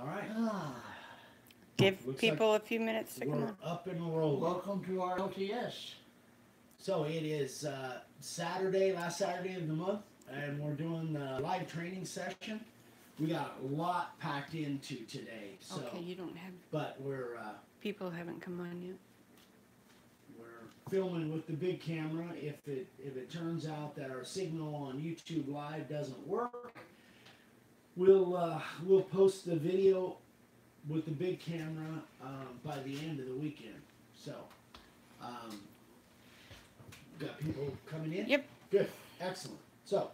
All right. Give Looks like people a few minutes to come We're on. up and rolling. welcome to our LTS. So it is uh, Saturday, last Saturday of the month, and we're doing the live training session. We got a lot packed into today, so Okay, you don't have, but we're uh, people haven't come on yet. we're filming with the big camera. If it if it turns out that our signal on YouTube Live doesn't work, we'll uh, we'll post the video with the big camera um, by the end of the weekend. So, um, got people coming in. Yep. Good. Excellent. So,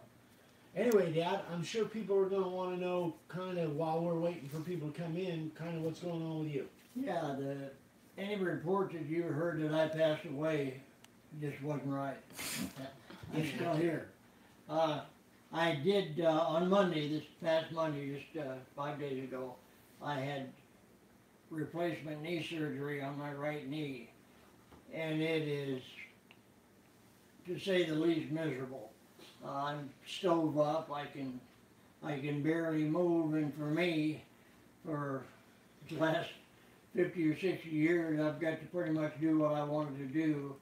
anyway, Dad, I'm sure people are going to want to know, kind of while we're waiting for people to come in, kind of what's going on with you. Yeah, the, any report that you heard that I passed away just wasn't right. I'm still here. Uh, I did, uh, on Monday, this past Monday, just, uh, five days ago, I had replacement knee surgery on my right knee. And it is, to say the least, miserable. Uh, I'm stove up, I can, I can barely move, and for me, for the last fifty or sixty years, I've got to pretty much do what I wanted to do,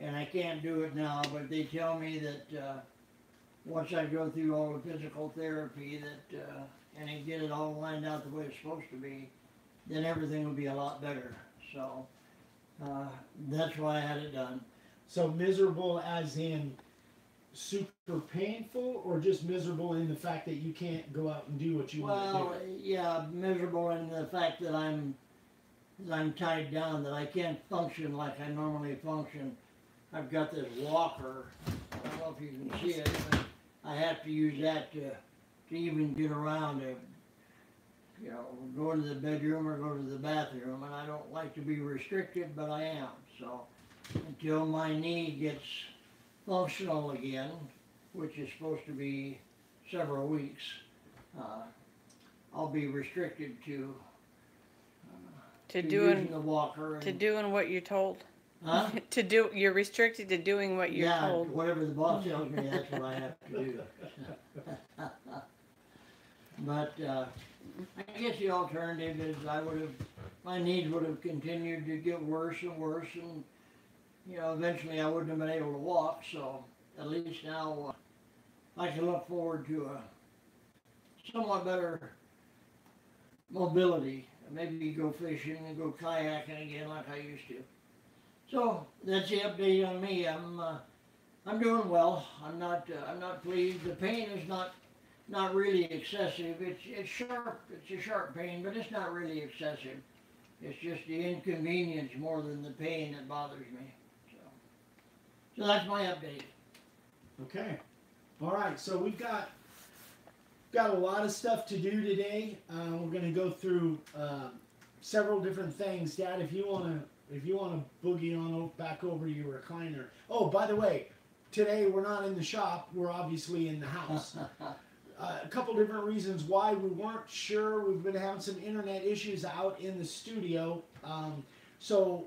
and I can't do it now, but they tell me that, uh, once I go through all the physical therapy that, uh, and I get it all lined out the way it's supposed to be, then everything will be a lot better, so, uh, that's why I had it done. So, miserable as in super painful, or just miserable in the fact that you can't go out and do what you want to do? Well, yeah, miserable in the fact that I'm, that I'm tied down, that I can't function like I normally function. I've got this walker, I don't know if you can see it, but I have to use that to, to even get around to, you know, go into the bedroom or go to the bathroom, and I don't like to be restricted, but I am, so. Until my knee gets functional again, which is supposed to be several weeks, uh, I'll be restricted to, To to doing, using the walker and. to doing what you're told. Huh? To do, you're restricted to doing what you're Yeah, told. whatever the boss tells me, that's what I have to do. But, uh, I guess the alternative is I would have, my knees would have continued to get worse and worse and, you know, eventually I wouldn't have been able to walk, so at least now, uh, I can look forward to a somewhat better mobility. Maybe go fishing and go kayaking again like I used to. So that's the update on me. I'm uh, I'm doing well. I'm not uh, I'm not pleased. The pain is not not really excessive. It's it's sharp. It's a sharp pain, but it's not really excessive. It's just the inconvenience more than the pain that bothers me. So so that's my update. Okay. All right. So we've got got a lot of stuff to do today. Uh, we're going to go through uh, several different things. Dad, if you want to if you want to boogie on back over to your recliner. Oh, by the way, today we're not in the shop. We're obviously in the house. Uh, a couple different reasons why we weren't sure. We've been having some internet issues out in the studio. Um, so,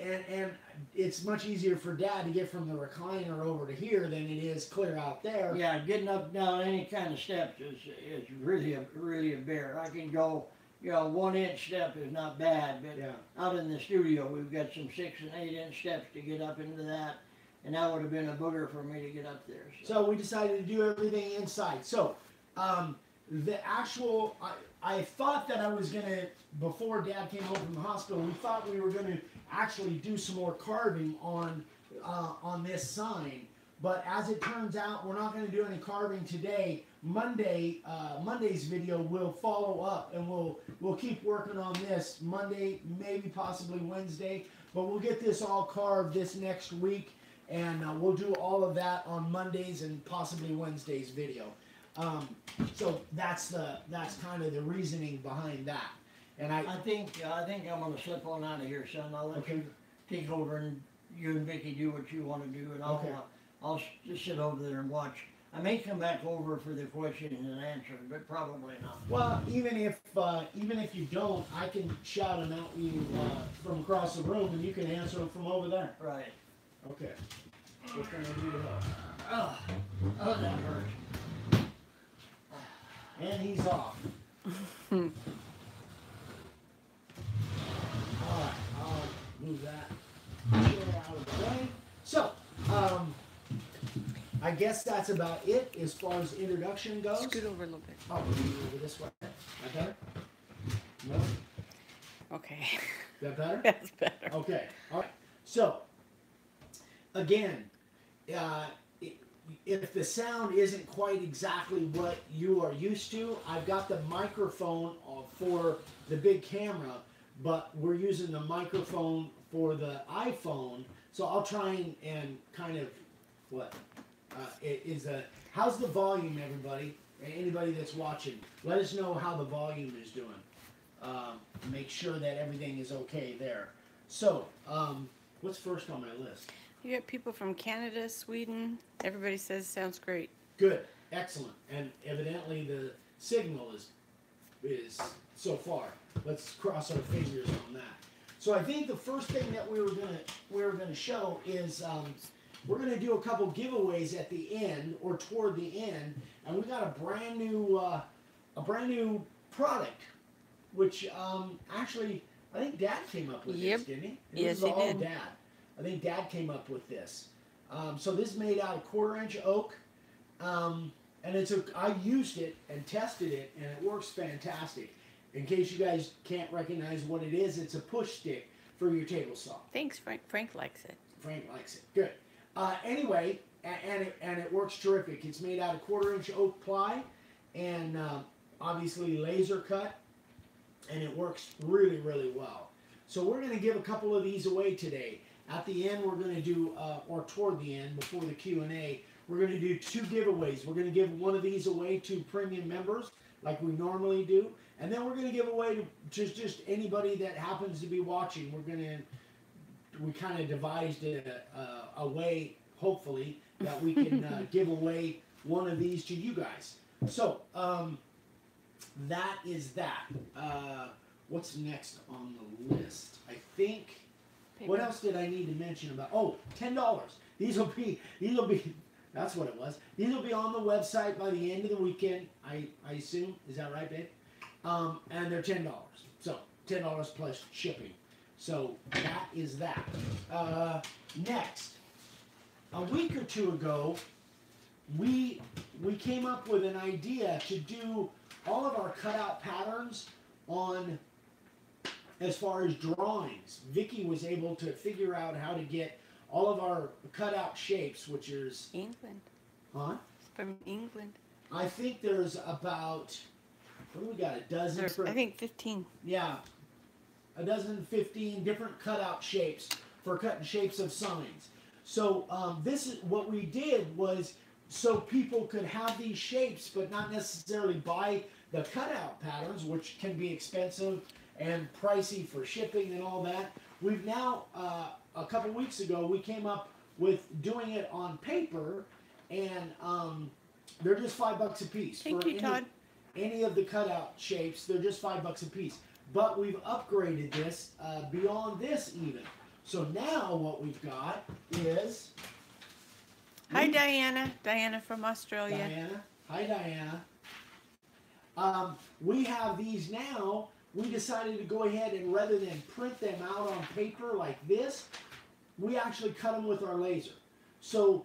and, and it's much easier for dad to get from the recliner over to here than it is clear out there. Yeah, getting up down any kind of steps is is really a really a bear. I can go, you know, one inch step is not bad, but Yeah. out in the studio we've got some six and eight inch steps to get up into that, and that would have been a booger for me to get up there. So, So we decided to do everything inside. So, um, the actual, I, I thought that I was gonna, before dad came home from the hospital, we thought we were gonna actually do some more carving on, uh, on this sign. But as it turns out, we're not gonna do any carving today. Monday, uh, Monday's video will follow up and we'll, we'll keep working on this Monday, maybe possibly Wednesday. But we'll get this all carved this next week and uh, we'll do all of that on Mondays and possibly Wednesday's video. Um, so that's the that's kind of the reasoning behind that. And I I think I think I'm gonna slip on out of here, son. I'll let Okay. you take over and you and Vicki do what you want to do, and I'll Okay. uh, I'll just sit over there and watch. I may come back over for the questions and answer, but probably not. Well, even if uh, even if you don't, I can shout them out you uh, from across the room, and you can answer them from over there. Right. Okay. What can I do to help? Oh, oh that hurt. And he's off. all right, I'll move that chair out of the way. So, um, I guess that's about it as far as introduction goes. Scoot over a little bit. Oh, we're gonna go over this way. That better? No? Okay. That better? That's better. Okay, all right. So, again, uh, if the sound isn't quite exactly what you are used to, I've got the microphone uh, for the big camera, but we're using the microphone for the iPhone. So I'll try and, and kind of what uh, is the how's the volume, everybody? Anybody that's watching, let us know how the volume is doing. Um, make sure that everything is okay there. So, um, what's first on my list? You got people from Canada, Sweden. Everybody says sounds great. Good, excellent, and evidently the signal is is so far. Let's cross our fingers on that. So I think the first thing that we were gonna we were gonna show is um, we're gonna do a couple giveaways at the end or toward the end, and we got a brand new uh, a brand new product, which um, actually I think Dad came up with Yep. this, didn't he? It Yes, was he all did. Dad. I think Dad came up with this. Um, so this is made out of quarter inch oak. Um, and it's a, I used it and tested it, and it works fantastic. In case you guys can't recognize what it is, it's a push stick for your table saw. Thanks, Frank. Frank likes it. Frank likes it. Good. Uh, anyway, and, and it and it works terrific. It's made out of quarter inch oak ply, and um, obviously laser cut, and it works really really well. So we're going to give a couple of these away today. At the end, we're going to do, uh, or toward the end, before the Q and A, we're going to do two giveaways. We're going to give one of these away to premium members, like we normally do, and then we're going to give away to just just anybody that happens to be watching. We're going to we kind of devised a, a, a way, hopefully, that we can uh, give away one of these to you guys. So um, that is that. Uh, what's next on the list? I think. What else did I need to mention about? Oh, ten dollars. These will be. These will be. That's what it was. These will be on the website by the end of the weekend. I I assume. Is that right, babe? Um, and they're ten dollars. So ten dollars plus shipping. So that is that. Uh, next, a week or two ago, we we came up with an idea to do all of our cutout patterns on as far as drawings. Vicki was able to figure out how to get all of our cutout shapes, which is England. huh? It's from England. I think there's about what do we got? A dozen There's, I think 15. yeah, a dozen, fifteen different cutout shapes for cutting shapes of signs. So um, this is what we did was so people could have these shapes, but not necessarily buy the cutout patterns, which can be expensive and pricey for shipping and all that. We've now uh, a couple weeks ago we came up with doing it on paper, and um, they're just five bucks a piece. Thank for you, any- Todd. any of the cutout shapes, they're just five bucks a piece. But we've upgraded this uh, beyond this even. So now what we've got is Hi, we- Diana. Diana from Australia. Diana. Hi, Diana. Um, we have these now. We decided to go ahead and rather than print them out on paper like this, we actually cut them with our laser. So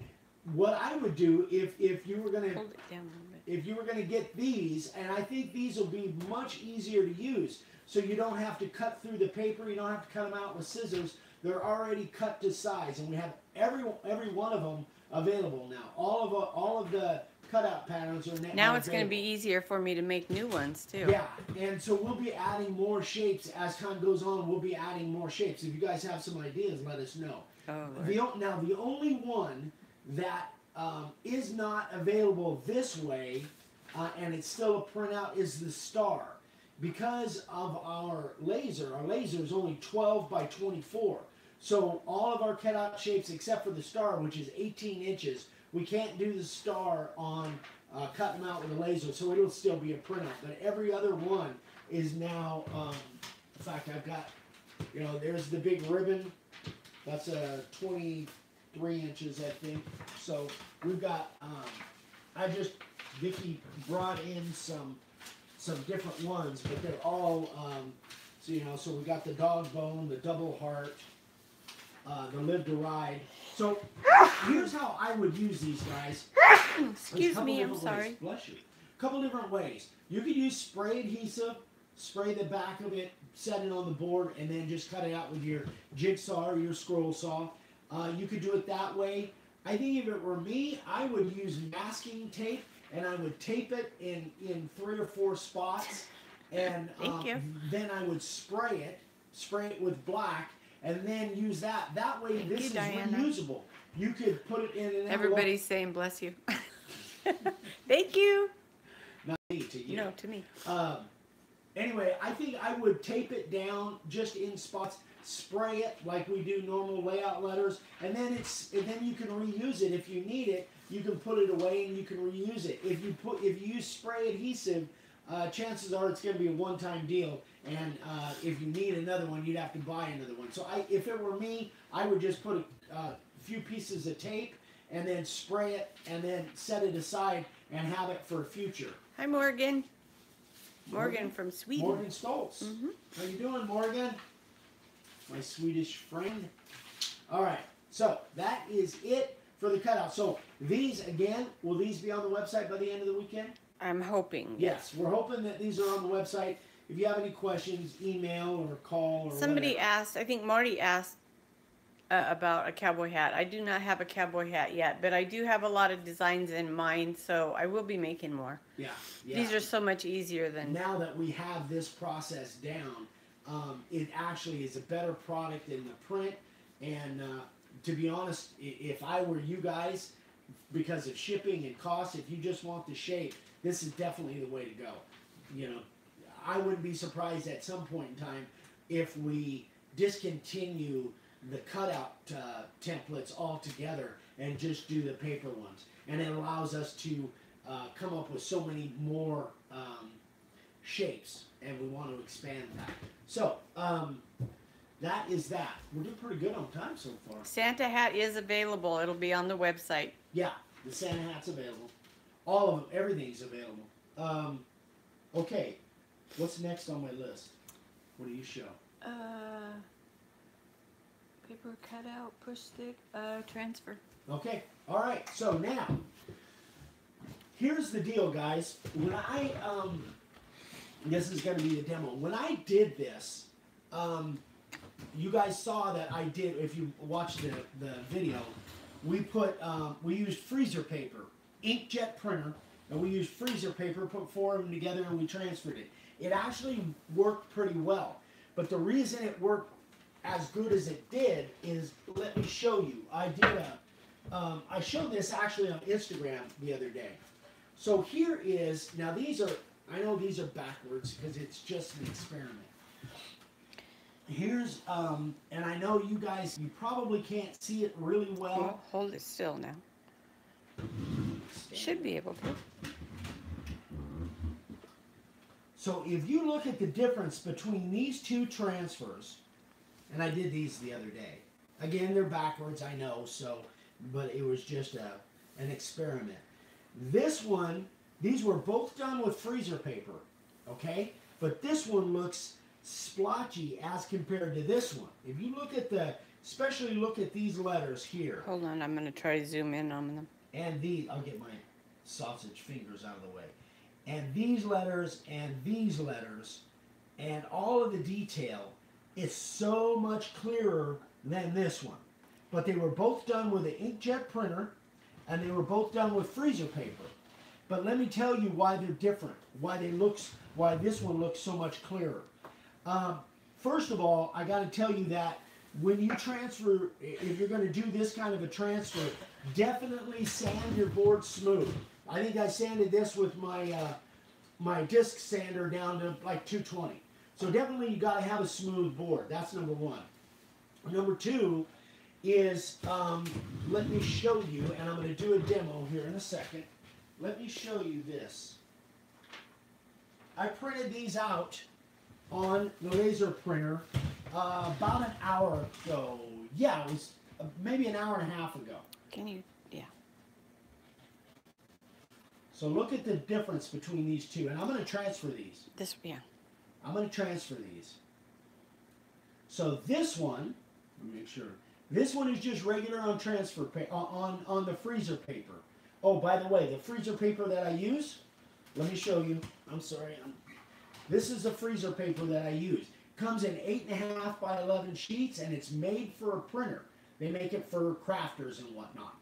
what I would do if if you were going to Hold it down a bit. if you were going to get these, and I think these will be much easier to use, so you don't have to cut through the paper, you don't have to cut them out with scissors. They're already cut to size, and we have every every one of them available now. All of uh, all of the cutout patterns are Now are it's going to be easier for me to make new ones, too. Yeah, and so we'll be adding more shapes as time goes on. We'll be adding more shapes. If you guys have some ideas, let us know. Oh, The, now, the only one that um, is not available this way, uh, and it's still a printout, is the star. Because of our laser, our laser is only 12 by 24. So all of our cutout shapes, except for the star, which is 18 inches, we can't do the star on uh, cutting them out with a laser. So it'll still be a printout. But every other one is now. Um, in fact, I've got, you know, there's the big ribbon. That's a 23 inches, I think. So we've got. Um, I just Vicki brought in some some different ones, but they're all. Um, so you know, so we got the dog bone, the double heart. uh, the Live to Ride. So here's how I would use these guys. Excuse me, I'm sorry. Ways. Bless you. A couple different ways. You could use spray adhesive, spray the back of it, set it on the board, and then just cut it out with your jigsaw or your scroll saw. Uh, you could do it that way. I think if it were me, I would use masking tape and I would tape it in, in three or four spots, and Thank um, you. then I would spray it, spray it with black, and then use that. That way, Thank this you, is Diana. reusable. You could put it in an envelope. Everybody's saying bless you. Thank you. Not me, to you. No, to me. Um, anyway, I think I would tape it down just in spots, spray it like we do normal layout letters, and then it's and then you can reuse it if you need it. You can put it away and you can reuse it. If you put if you use spray adhesive, uh, chances are it's going to be a one-time deal, and uh, if you need another one, you'd have to buy another one. So I, if it were me, I would just put a uh, few pieces of tape and then spray it and then set it aside and have it for future. Hi, Morgan. Morgan from Sweden. Morgan Stoltz. Mhm. How you doing, Morgan? My Swedish friend. All right, so that is it for the cutout. So these again, will these be on the website by the end of the weekend? I'm hoping. Yes, we're hoping that these are on the website. If you have any questions, email or call or Somebody whatever. asked, I think Marty asked uh, about a cowboy hat. I do not have a cowboy hat yet, but I do have a lot of designs in mind, so I will be making more. Yeah, yeah. These are so much easier than. now that we have this process down, um, it actually is a better product in the print. And uh, to be honest, if I were you guys, because of shipping and cost, if you just want the shape, this is definitely the way to go. You know, I wouldn't be surprised at some point in time if we discontinue the cutout uh, templates altogether and just do the paper ones. And it allows us to uh, come up with so many more um, shapes, and we want to expand that. So um, that is that. We're doing pretty good on time so far. Santa hat is available. It'll be on the website. Yeah, the Santa hat's available. All of them, everything's available. Um, okay, what's next on my list? What do you show? Uh, paper cutout, push stick, uh, transfer. Okay, all right. So now, here's the deal, guys. When I um, this is going to be the demo. When I did this, um, you guys saw that I did. If you watched the the video, we put um, we used freezer paper, inkjet printer, and we used freezer paper. Put four of them together, and we transferred it. It actually worked pretty well. But the reason it worked as good as it did is let me show you. I did a um, I showed this actually on Instagram the other day. So here is now these are I know these are backwards because it's just an experiment. Here's um, and I know you guys you probably can't see it really well. Well, hold it still now. Should be able to. So if you look at the difference between these two transfers, and I did these the other day. Again, they're backwards, I know, so but it was just a an experiment. This one, these were both done with freezer paper, okay? But this one looks splotchy as compared to this one. If you look at the especially look at these letters here Hold on, I'm gonna try to zoom in on them. and these I'll get my sausage fingers out of the way. And these letters and these letters and all of the detail is so much clearer than this one. But they were both done with an inkjet printer and they were both done with freezer paper. But let me tell you why they're different, why they looks why this one looks so much clearer. Um, first of all, I got to tell you that when you transfer, if you're going to do this kind of a transfer, definitely sand your board smooth. I think I sanded this with my uh, my disc sander down to like 220. So definitely you got to have a smooth board. That's number one. Number two is um, let me show you, and I'm going to do a demo here in a second. Let me show you this. I printed these out on the laser printer uh, about an hour ago. Yeah, it was uh, maybe an hour and a half ago. Can you? Yeah. So look at the difference between these two, and I'm going to transfer these. This. Yeah. I'm going to transfer these. So this one, let me make sure. This one is just regular on transfer pa- on on the freezer paper. Oh, by the way, the freezer paper that I use, let me show you. I'm sorry. I'm, this is the freezer paper that I use. Comes in eight and a half by eleven sheets, and it's made for a printer. They make it for crafters and whatnot.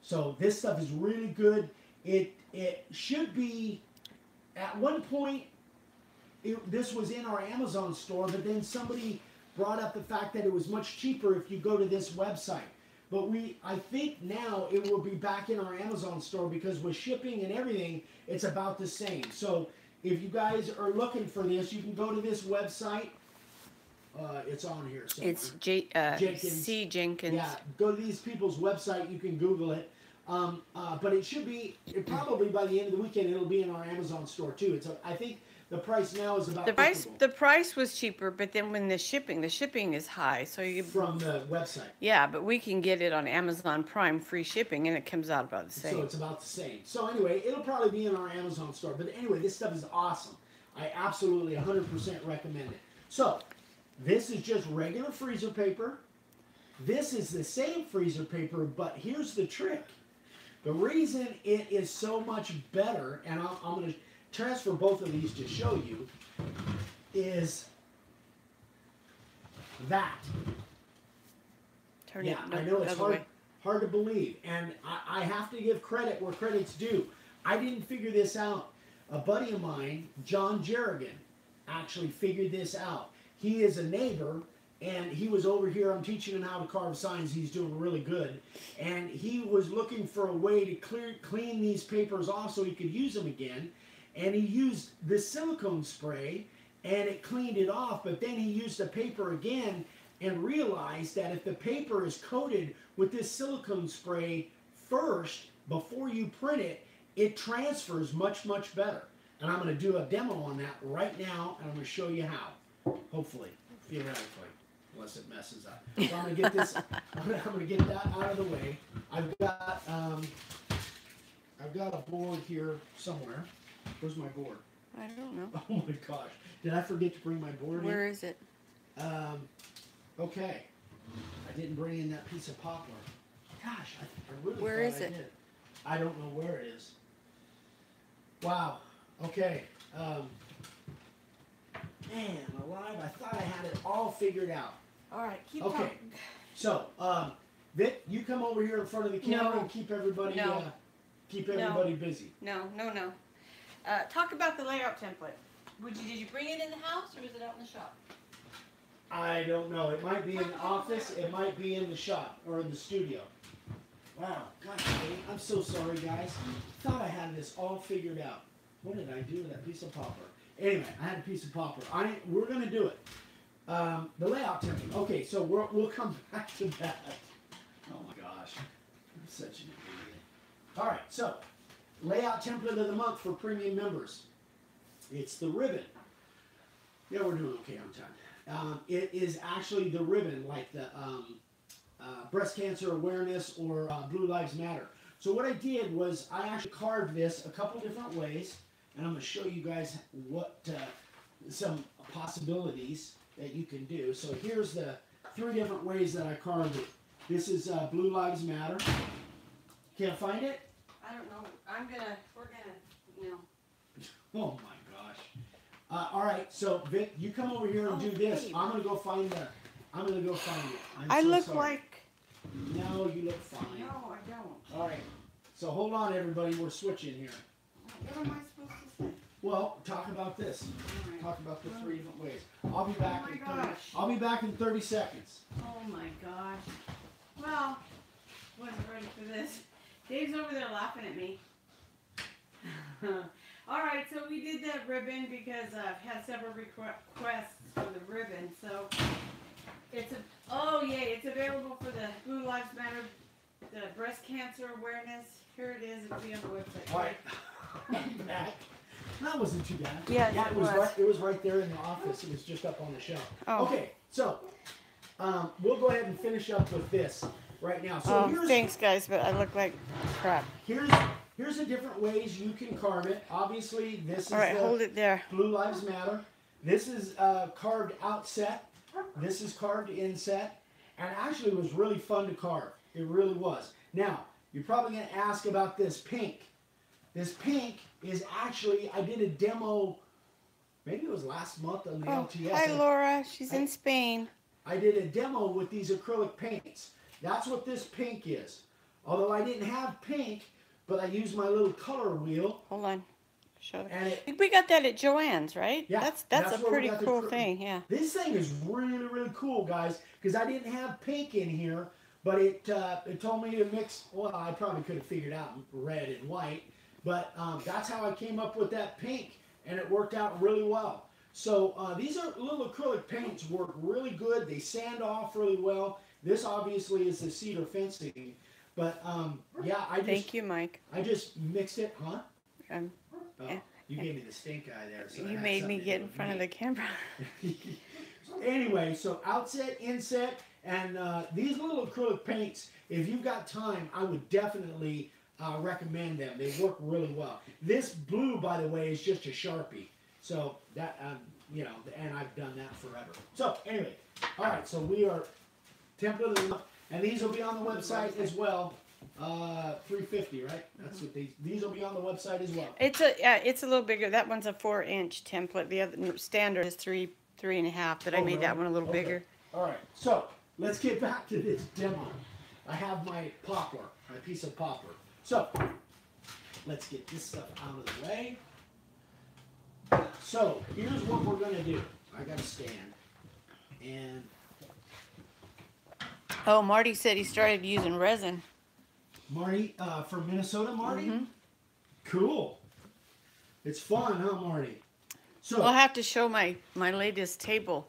So this stuff is really good. It it should be at one point it, this was in our Amazon store, but then somebody brought up the fact that it was much cheaper if you go to this website. But we, I think now it will be back in our Amazon store because with shipping and everything, it's about the same. So if you guys are looking for this, you can go to this website. Uh, it's on here. Somewhere. It's J, uh, Jenkins. C Jenkins. Yeah, go to these people's website. You can Google it. Um, uh, but it should be it probably by the end of the weekend. It'll be in our Amazon store too. It's a, I think the price now is about The price the price was cheaper, but then when the shipping the shipping is high, so you from the website. yeah, but we can get it on Amazon Prime free shipping, and it comes out about the same. So it's about the same. So anyway, it'll probably be in our Amazon store. But anyway, this stuff is awesome. I absolutely 100% recommend it. So this is just regular freezer paper. This is the same freezer paper, but here's the trick. The reason it is so much better, and I'm, I'm going to transfer both of these to show you, is that. Turn Yeah, it I know it's hard, way. hard to believe, and I, I have to give credit where credit's due. I didn't figure this out. A buddy of mine, John Jerrigan, actually figured this out. He is a neighbor, and he was over here. I'm teaching him how to carve signs. He's doing really good, and he was looking for a way to clear clean these papers off so he could use them again. And he used this silicone spray, and it cleaned it off. But then he used the paper again, and realized that if the paper is coated with this silicone spray first before you print it, it transfers much, much better. And I'm going to do a demo on that right now, and I'm going to show you how. Hopefully, theoretically, unless it messes up. So I'm going to get this. I'm going to, get that out of the way. I've got um, I've got a board here somewhere. Where's my board? I don't know. Oh my gosh! Did I forget to bring my board? in? Where is it? Um, okay. I didn't bring in that piece of poplar. Gosh, I, I really Where thought is I it? did. I don't know where it is. Wow. Okay. Um, man, alive! I thought I had it all figured out. All right, keep Okay. talking. So, um, Vic, you come over here in front of the camera No. and keep everybody No. uh, keep No. everybody busy. No, no, no. Uh, talk about the layout template. Would you, did you bring it in the house or is it out in the shop? I don't know. It might be in the office. It might be in the shop or in the studio. Wow, gosh, I'm so sorry, guys. Thought I had this all figured out. What did I do with that piece of poplar? Anyway, I had a piece of poplar. I we're gonna do it. Um, the layout template. Okay, so we're, we'll come back to that. Oh my gosh, I'm such an idiot. All right, so layout template of the month for premium members. It's the ribbon. Yeah, we're doing okay on time. Um, it is actually the ribbon, like the um, uh, breast cancer awareness or uh, Blue Lives Matter. So what I did was I actually carved this a couple different ways, and I'm going to show you guys what uh, some possibilities that you can do. So here's the three different ways that I carved it. This is uh, Blue Lives Matter. Can't find it? I don't know. I'm gonna, we're gonna, you know. Oh my gosh. Uh, all right, so Vic, you come over here and do Oh, this. babe. I'm gonna go find the. I'm gonna go find it. I'm I so look sorry. like. No, you look fine. No, I don't. All right. So hold on, everybody. We're switching here. What am I supposed to say? Well, talk about this. All right. Talk about the three different ways. I'll be back Oh my in 30, gosh. I'll be back in 30 seconds. Oh my gosh. Well, wasn't ready for this. Dave's over there laughing at me. All right, so we did that ribbon because I've had several requests for the ribbon. So it's a oh yeah, it's available for the Blue Lives Matter, the breast cancer awareness. Here it is. It'll be on the website. All right. I'm back. That wasn't too bad. Yeah, yeah, it it was, was. right. It was right there in the office. It was just up on the shelf. Oh. Okay, so um, we'll go ahead and finish up with this right now. So Oh, here's thanks guys, but I look like crap. here's here's the different ways you can carve it. Obviously, this is All right, the hold it there. Blue Lives Matter. This is uh, carved outset. This is carved inset. and actually it was really fun to carve. It really was. Now you're probably gonna ask about this pink. This pink is actually I did a demo. Maybe it was last month on the Oh, LTS. hi, Laura. She's I- in Spain. I did a demo with these acrylic paints. That's what this pink is. Although I didn't have pink, but I used my little color wheel Hold on. Show and it We got that at Joanne's, right? Yeah, That's that's, that's a pretty cool thing. Yeah. This thing is really, really cool, guys, because I didn't have pink in here, but it uh, it told me to mix. Well, I probably could have figured out red and white, but um, that's how I came up with that pink, and it worked out really well. So uh, these are little acrylic paints work really good. They sand off really well. This obviously is the cedar fencing, but um, yeah, I just Thank you, Mike. I just mixed it, huh? Um, Oh, Yeah. you gave me the stink eye there. So you made me get in front of the camera. anyway, so outset, inset, and uh, these little acrylic paints, if you've got time, I would definitely uh, recommend them. They work really well. This blue, by the way, is just a Sharpie. So that, um, you know, and I've done that forever. So anyway, all right, so we are template and these will be on the website as well. Uh, 350, right? That's what these, these will be on the website as well. It's a yeah, it's a little bigger. That one's a four inch template. The other standard is three three and a half. But I Oh, made that one a little Okay. bigger. All right, so let's get back to this demo. I have my poplar, my piece of poplar. So let's get this stuff out of the way. So here's what we're gonna do. I got a stand, and Oh, Marty said he started using resin. Marty uh, from Minnesota, Marty. Mhm. Cool. It's fun, huh, Marty? So I'll have to show my my latest table.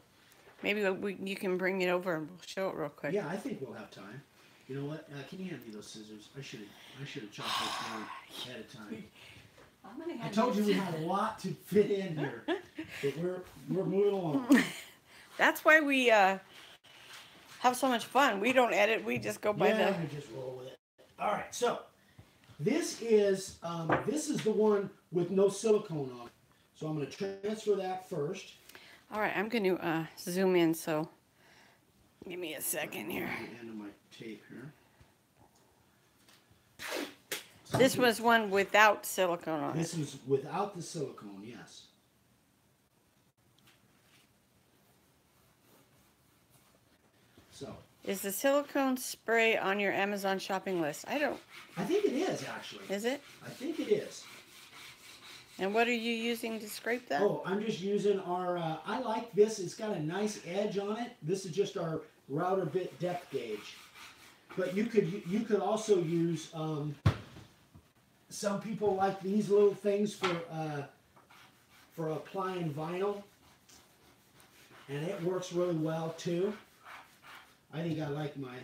Maybe we, you can bring it over and we'll show it real quick. yeah, I think we'll have time. You know what? Uh, can you hand me those scissors? I should have. I should have chopped this down ahead of time. I'm gonna I told you we had a lot to fit in here, but we're we're moving along. That's why we uh, have so much fun. We don't edit. We just go by yeah, the. we just roll with it. All right, so this is um, this is the one with no silicone on. it. So I'm going to transfer that first. All right, I'm going to uh, zoom in. So, give me a second here. End of my tape here. This was one without silicone on it. This was without the silicone. Yes. So Is the silicone spray on your Amazon shopping list? I don't. I think it is actually. Is it? I think it is. And what are you using to scrape that? Oh, I'm just using our. Uh, I like this. It's got a nice edge on it. This is just our router bit depth gauge. But you could you could also use. Um, some people like these little things for uh, for applying vinyl, and it works really well too. I think I like my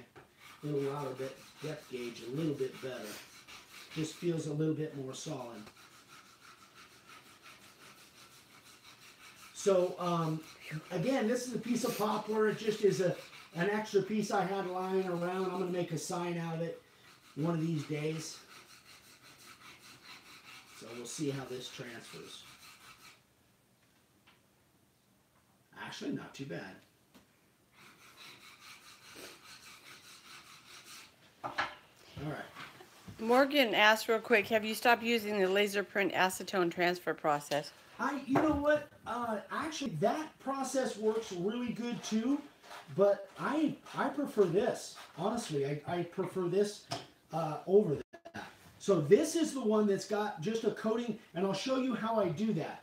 little bit depth gauge a little bit better. Just feels a little bit more solid. So um, again, this is a piece of poplar. It just is a an extra piece I had lying around. I'm gonna make a sign out of it one of these days. So we'll see how this transfers. Actually, not too bad. Morgan asked real quick Have you stopped using the laser print acetone transfer process? I, you know what? Uh, actually, that process works really good too, but I, I prefer this. Honestly, I, I prefer this uh, over that. So this is the one that's got just a coating, and I'll show you how I do that.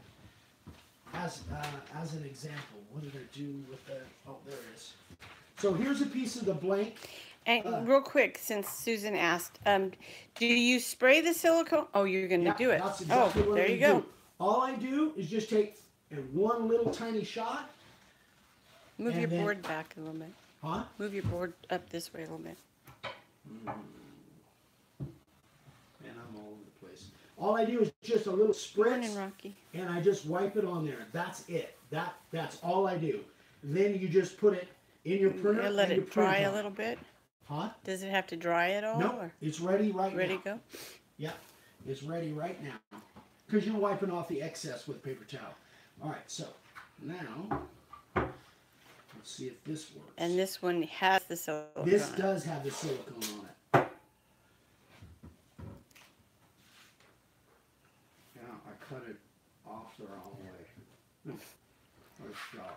As, uh, as an example, what did I do with that? Oh, there it is. So here's a piece of the blank. And Uh. real quick, since Susan asked, um, do you spray the silicone? Oh, you're going to Yeah, do it. That's exactly oh, what there I you go. do. All I do is just take one little tiny shot, Move your then- board back a little bit. huh? Move your board up this way a little bit. Man, I'm all over the place. All I do is just a little Morning, spritz, Rocky. and I just wipe it on there. That's it. That that's all I do. Then you just put it in your printer. You let and you it dry a little bit. Huh? Does it have to dry at all? No, or it's ready right ready now. to go? Yeah, it's ready right now. Because you're wiping off the excess with paper towel. All right, so now let's see if this works. And this one has the silicone. This on it. does have the silicone on it. Yeah, I cut it off the wrong way. Hmm. Let's stop.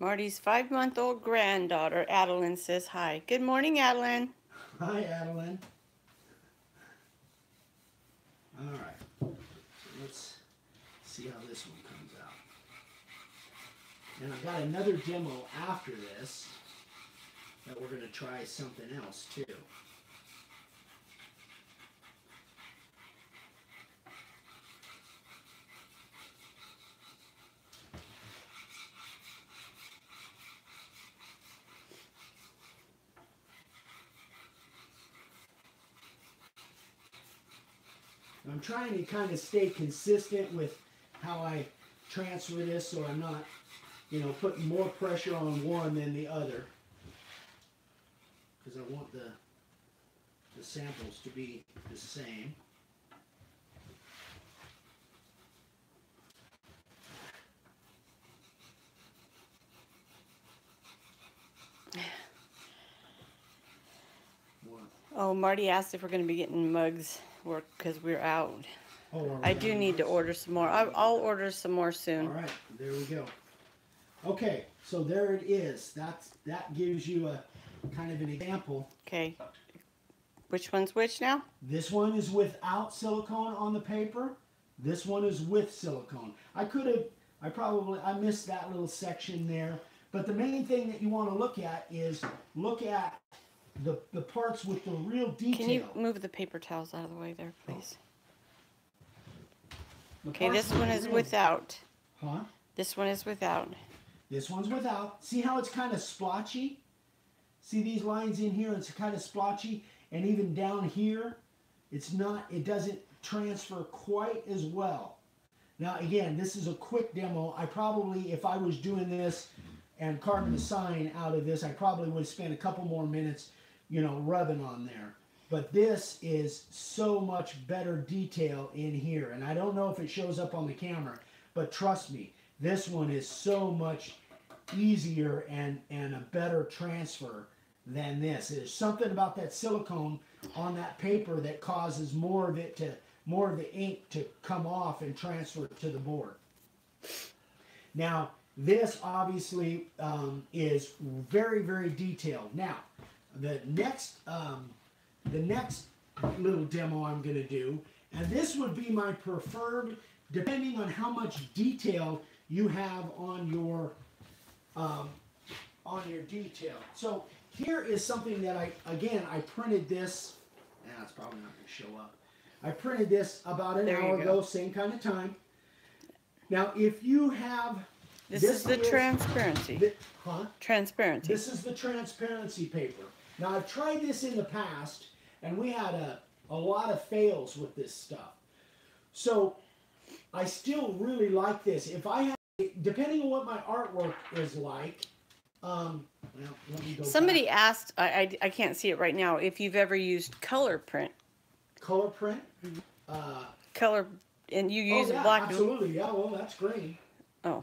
Marty's five month old granddaughter, Adeline, says hi. Good morning, Adeline. Hi, Adeline. All right. So let's see how this one comes out. And I've got another demo after this that we're going to try something else too. I'm trying to kind of stay consistent with how I transfer this so I'm not, you know, putting more pressure on one than the other. Because I want the, the samples to be the same. Oh, Marty asked if we're going to be getting mugs work because we're out. Oh, I do need to order some more. I'll, I'll order some more soon. All right, there we go. Okay, so there it is. That's that gives you a kind of an example. Okay. Which one's which now? This one is without silicone on the paper. This one is with silicone. I could have, I probably, I missed that little section there. But the main thing that you want to look at is look at the, the parts with the real detail. Can you move the paper towels out of the way there, oh. please? The Okay, this one is real- without. Huh? This one is without. This one's without. See how it's kind of splotchy? See these lines in here? It's kind of splotchy. And even down here, it's not, it doesn't transfer quite as well. Now, again, this is a quick demo. I probably, if I was doing this and carving a sign out of this, I probably would spend a couple more minutes, you know, rubbing on there. But this is so much better detail in here. And I don't know if it shows up on the camera, but trust me, this one is so much easier and, and a better transfer than this. There's something about that silicone on that paper that causes more of it to, more of the ink to come off and transfer to the board. Now, this obviously um, is very, very detailed. Now, the next, um, the next little demo I'm going to do, and this would be my preferred, depending on how much detail you have on your, um, on your detail. So here is something that I, again, I printed this. Nah, it's probably not going to show up. I printed this about an There hour ago, same kind of time. Now, if you have This, This is the transparency. Thi- huh? transparency. This is the transparency paper. Now I've tried this in the past, and we had a, a lot of fails with this stuff. So I still really like this. If I have, depending on what my artwork is like, um, well, let me go. Somebody back. asked, I, I, I can't see it right now, if you've ever used color print. color print. Uh, Color, and you use oh, yeah, black absolutely. Yeah, well, that's green. Oh,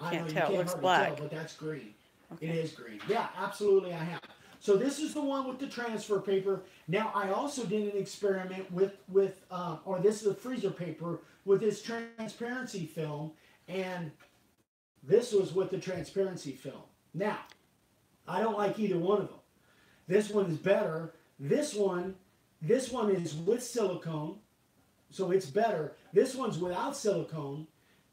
I can't know you tell. It can't looks hardly black. tell, but that's green. Okay. It is green. Yeah, absolutely, I have. So this is the one with the transfer paper. Now I also did an experiment with with um, or this is a freezer paper with this transparency film, and this was with the transparency film. Now, I don't like either one of them. This one is better. This one, this one is with silicone, so it's better. This one's without silicone,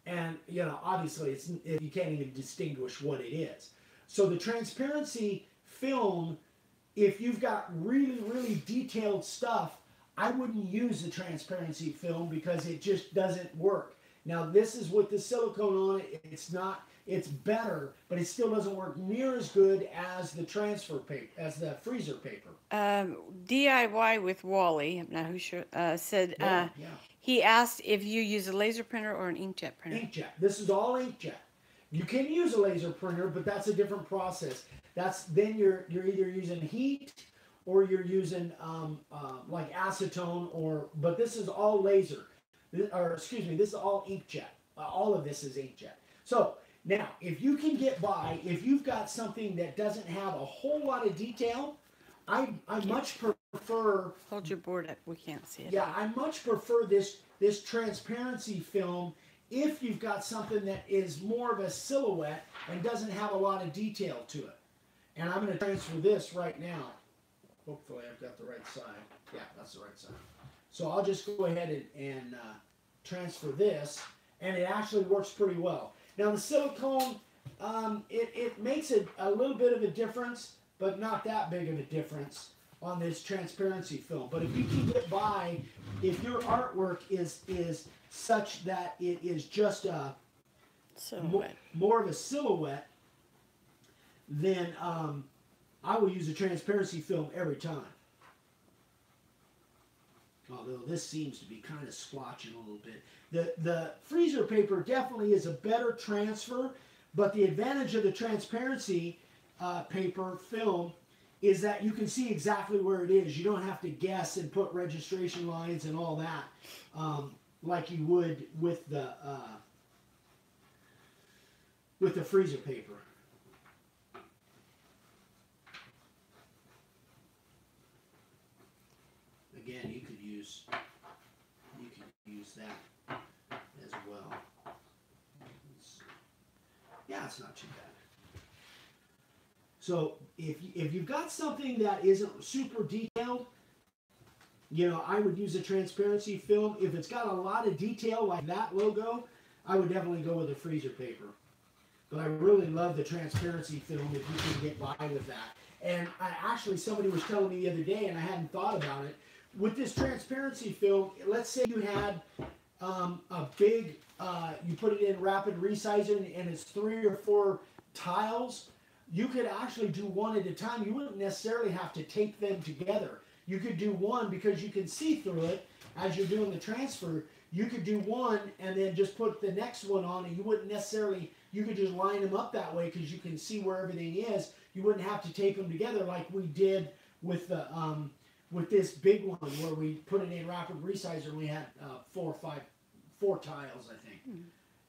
and you know obviously it's it, you can't even distinguish what it is. So the transparency film, if you've got really really detailed stuff, I wouldn't use the transparency film because it just doesn't work. Now this is with the silicone on it. It's not. It's better, but it still doesn't work near as good as the transfer paper, as the freezer paper. um, DIY with Wally. I'm not who sure. Uh, said uh, Yeah, yeah. he asked if you use a laser printer or an inkjet printer. Inkjet. This is all inkjet. You can use a laser printer, but that's a different process. That's then you're you're either using heat or you're using um, uh, like acetone or but this is all laser. Or excuse me, this is all inkjet. Uh, all of this is inkjet. So now, if you can get by, if you've got something that doesn't have a whole lot of detail, I I much prefer Hold your board up. We can't see it. yeah, I much prefer this this transparency film if you've got something that is more of a silhouette and doesn't have a lot of detail to it. And I'm going to transfer this right now. Hopefully, I've got the right side. Yeah, that's the right side. So I'll just go ahead and, and uh, transfer this, and it actually works pretty well. Now the silicone, um, it, it makes it a little bit of a difference, but not that big of a difference on this transparency film. But if you can get by, if your artwork is is such that it is just a So more, more of a silhouette, then um, I will use a transparency film every time. Although this seems to be kind of splotching a little bit. The the freezer paper definitely is a better transfer, but the advantage of the transparency uh, paper film is that you can see exactly where it is. You don't have to guess and put registration lines and all that um, like you would with the uh, with the freezer paper. Again, you could use you could use that as well. It's- yeah, it's not too bad. So if if you've got something that isn't super detailed, you know, I would use a transparency film. If it's got a lot of detail like that logo, I would definitely go with a freezer paper. But I really love the transparency film if you can get by with that. And I actually somebody was telling me the other day, and I hadn't thought about it. With this transparency film, let's say you had um, a big, uh, you put it in rapid resizing, and it's three or four tiles. You could actually do one at a time. You wouldn't necessarily have to tape them together. You could do one because you can see through it as you're doing the transfer. You could do one and then just put the next one on, and you wouldn't necessarily. You could just line them up that way because you can see where everything is. You wouldn't have to tape them together like we did with the um, with this big one where we put it in rapid resizer. and We had uh, four or five, four tiles, I think.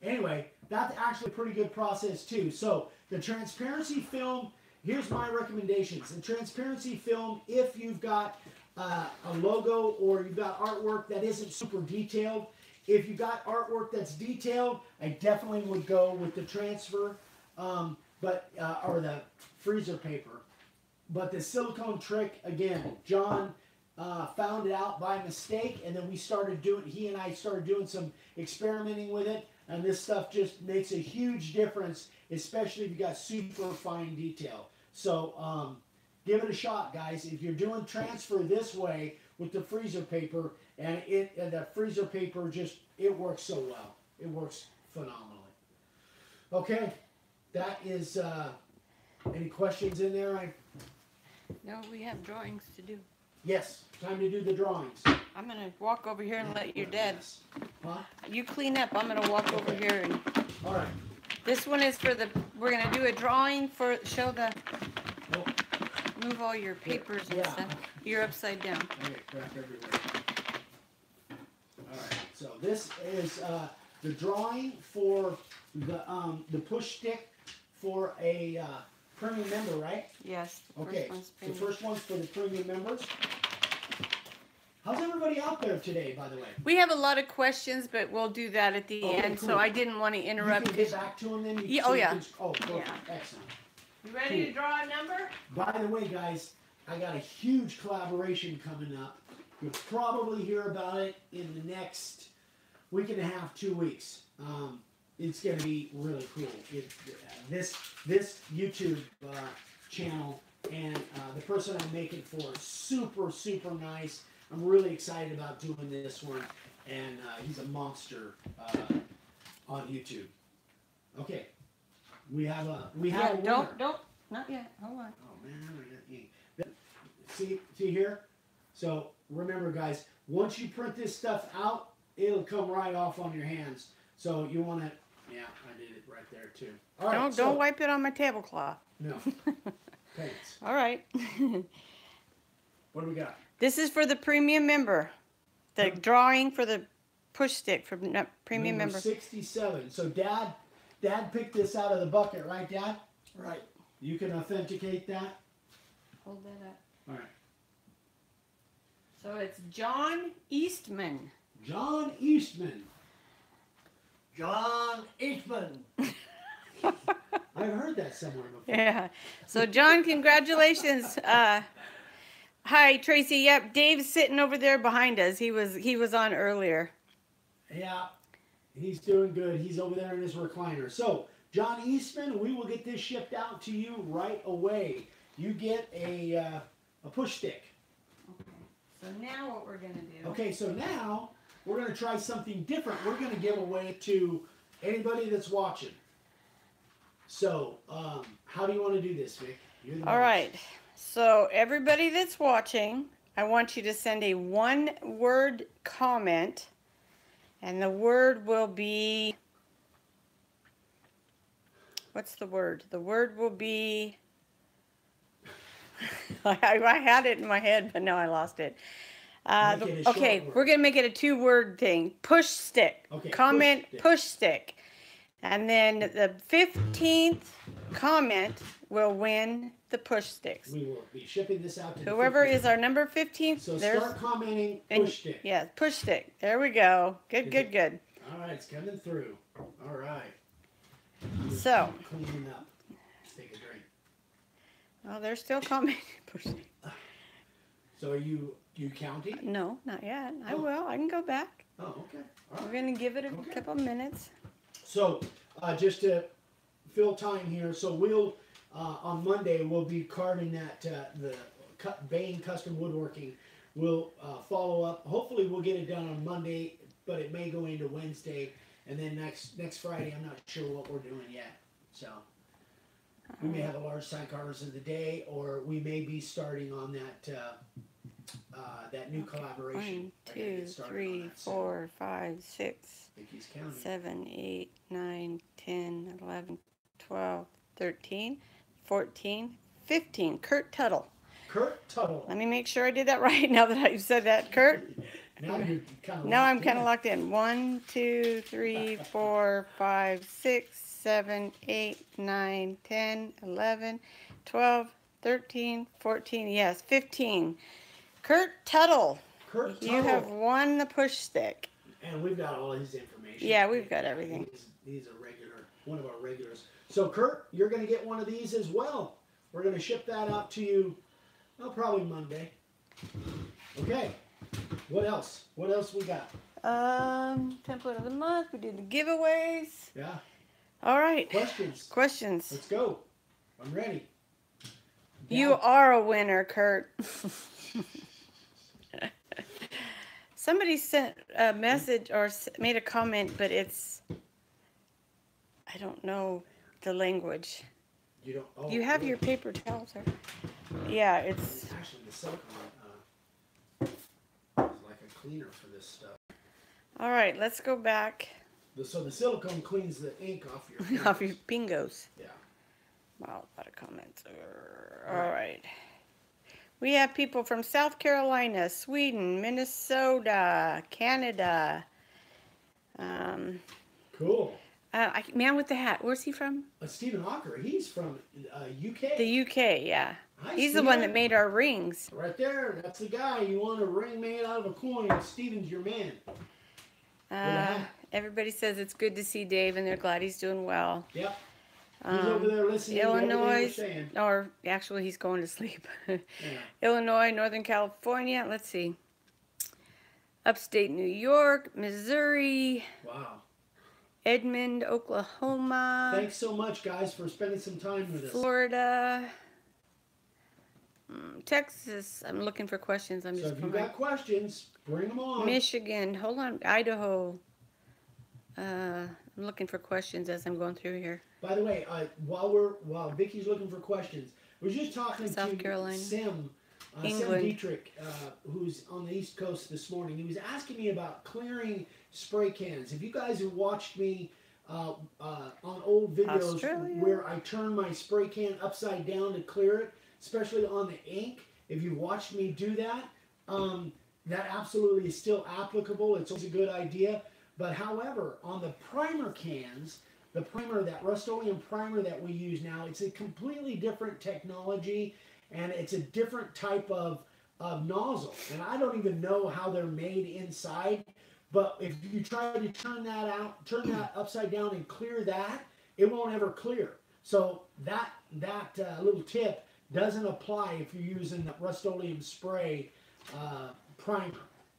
Anyway, that's actually a pretty good process too. So the transparency film. Here's my recommendations. The transparency film, if you've got uh, a logo or you've got artwork that isn't super detailed, if you've got artwork that's detailed, I definitely would go with the transfer, um, but uh, or the freezer paper. But the silicone trick again, John uh, found it out by mistake, and then we started doing. He and I started doing some experimenting with it, and this stuff just makes a huge difference, especially if you got super fine detail. So um, give it a shot, guys. If you're doing transfer this way with the freezer paper, and it and the freezer paper just it works so well. It works phenomenally. Okay, that is. Uh, any questions in there? I No, we have drawings to do. yes. Time to do the drawings. I'm gonna walk over here and let your dad. Huh? You clean up. I'm gonna walk over here and. All right. This one is for the. We're gonna do a drawing for show the. Oh. Move all your papers and Yeah. stuff. You're upside down. Okay, crap everywhere. All right. So this is uh, the drawing for the um, the push stick for a uh, premium member, right? Yes. the Okay. First The first one's for the premium members. How's everybody out there today, by the way? We have a lot of questions, but we'll do that at the Okay, end. So. I didn't want to interrupt. You can get 'cause- back to them then. You Yeah, oh, yeah. can- Oh, perfect. Yeah. Excellent. You ready to draw a number? By the way, guys, I got a huge collaboration coming up. You'll probably hear about it in the next week and a half, two weeks. Um, it's going to be really cool. It, uh, this this YouTube uh, channel and uh, the person I'm making for is super super nice. I'm really excited about doing this one, and uh, he's a monster uh, on YouTube. Okay, we have a we have Yeah, a don't, don't, not yet. Hold on. Oh man, I got ink. See, see here. So remember, guys, once you print this stuff out, it'll come right off on your hands. So you want to, yeah, I did it right there too. All right, Don't, so, don't wipe it on my tablecloth. No, thanks. All right. What do we got? This is for the premium member. The drawing for the push stick for no- premium number member. sixty-seven. So Dad, Dad picked this out of the bucket, right, Dad? Right. You can authenticate that. Hold that up. All right. So it's John Eastman. John Eastman. John Eastman. I've heard that somewhere before. Yeah. So John, congratulations. Uh, hi Tracy. Yep, Dave's sitting over there behind us. He was he was on earlier. Yeah, he's doing good. He's over there in his recliner. So, John Eastman, we will get this shipped out to you right away. You get a uh, a push stick. Okay. So now what we're gonna do. Okay, so now we're going to try something different. We're going to give away to anybody that's watching. So, um, how do you want to do this, Vic? All boss. right. So everybody that's watching, I want you to send a one word comment and the word will be What's the word? The word will be I, I had it in my head, but now I lost it. Uh, the- it a short okay, we're gonna make it a two-word thing. Push stick. Okay, push comment. stick. Push stick. And then the fifteenth comment will win the push sticks. We will be shipping this out to Whoever is our number fifteenth, So there's start commenting push stick. yeah, push stick. There we go. Good, good, it- good. All right, it's coming through. All right. So, Cleaning up. Let's take a drink. oh, they're still commenting. Push stick. So are you you counting? No, not yet. I Oh. will. I can go back. Oh, okay. All We're gonna give it a Okay. couple minutes. So uh, just to fill time here, so we'll uh, on Monday we'll be carving that uh, the cut Bain custom woodworking. We'll uh, follow up. Hopefully we'll get it done on Monday, but it may go into Wednesday, and then next next Friday I'm not sure what we're doing yet. So. We may have a large sign carvers of the day, or we may be starting on that uh, that new collaboration. One, two, get started on three, four, five, six, seven, eight, nine, ten, eleven, twelve, thirteen, fourteen, fifteen. Kurt Tuttle. Kurt Tuttle. Let me make sure I did that right now that I said that. Kurt. Now you're kind of. Now I'm kind of locked in. One, two, three, four, five, six, seven, eight, nine, ten, eleven, twelve, thirteen, fourteen. Yes, fifteen. Kurt Tuttle, Kurt you have won the push stick. And we've got all his information. Yeah, we've got everything. He's, he's a regular, one of our regulars. So Kurt, you're going to get one of these as well. We're going to ship that out to you. Well, probably Monday. Okay. What else? What else we got? Um, template of the month. We did the giveaways. Yeah. All right. Questions? Questions. Let's go. I'm ready. You are a winner, Kurt. Somebody sent a message or made a comment, but it's I don't know the language. You don't. Oh, you have really? your paper towels, sir. Yeah, it's Actually, the silicone uh, is like a cleaner for this stuff. all right. Let's go back so the silicone cleans the ink off your. off your bingos. Yeah. Wow, a lot of comments. Uh, All right. We have people from South Carolina, Sweden, Minnesota, Canada. Um, Cool. uh, I, man with the hat. Where's he from? Uh, Stephen Hawker, he's from uh, UK. The UK. Yeah. He's the one that made our rings. Right there, that's the guy. You want a ring made out of a coin? Steven's your man. Uh, everybody says it's good to see Dave, and they're glad he's doing well. Yep. He's Um, there listening Illinois, or actually, he's going to sleep. Yeah. Illinois, Northern California. Let's see. Upstate New York, Missouri, Wow. Edmond, Oklahoma, Thanks so much, guys, for spending some time with us. Florida, mm, Texas. I'm looking for questions. I'm So just if you got questions, bring them on. Michigan. Hold on. Idaho. Uh, I'm looking for questions as I'm going through here. By the way, uh, while we're while Vicki's looking for questions, we're just talking South to Carolina. Sim, uh, Sim Dietrich, uh, who's on the East Coast this morning. He was asking me about clearing spray cans. If you guys have watched me uh, uh, on old videos Australia. where I turn my spray can upside down to clear it, especially on the ink, if you watched me do that, um, that absolutely is still applicable. It's always a good idea. But however, on the primer cans, the primer, that Rust-Oleum primer that we use now, it's a completely different technology and it's a different type of, of nozzle. And I don't even know how they're made inside. But if you try to turn that out, turn that upside down and clear that, it won't ever clear. So that that uh, little tip doesn't apply if you're using the Rust-Oleum spray uh, primer,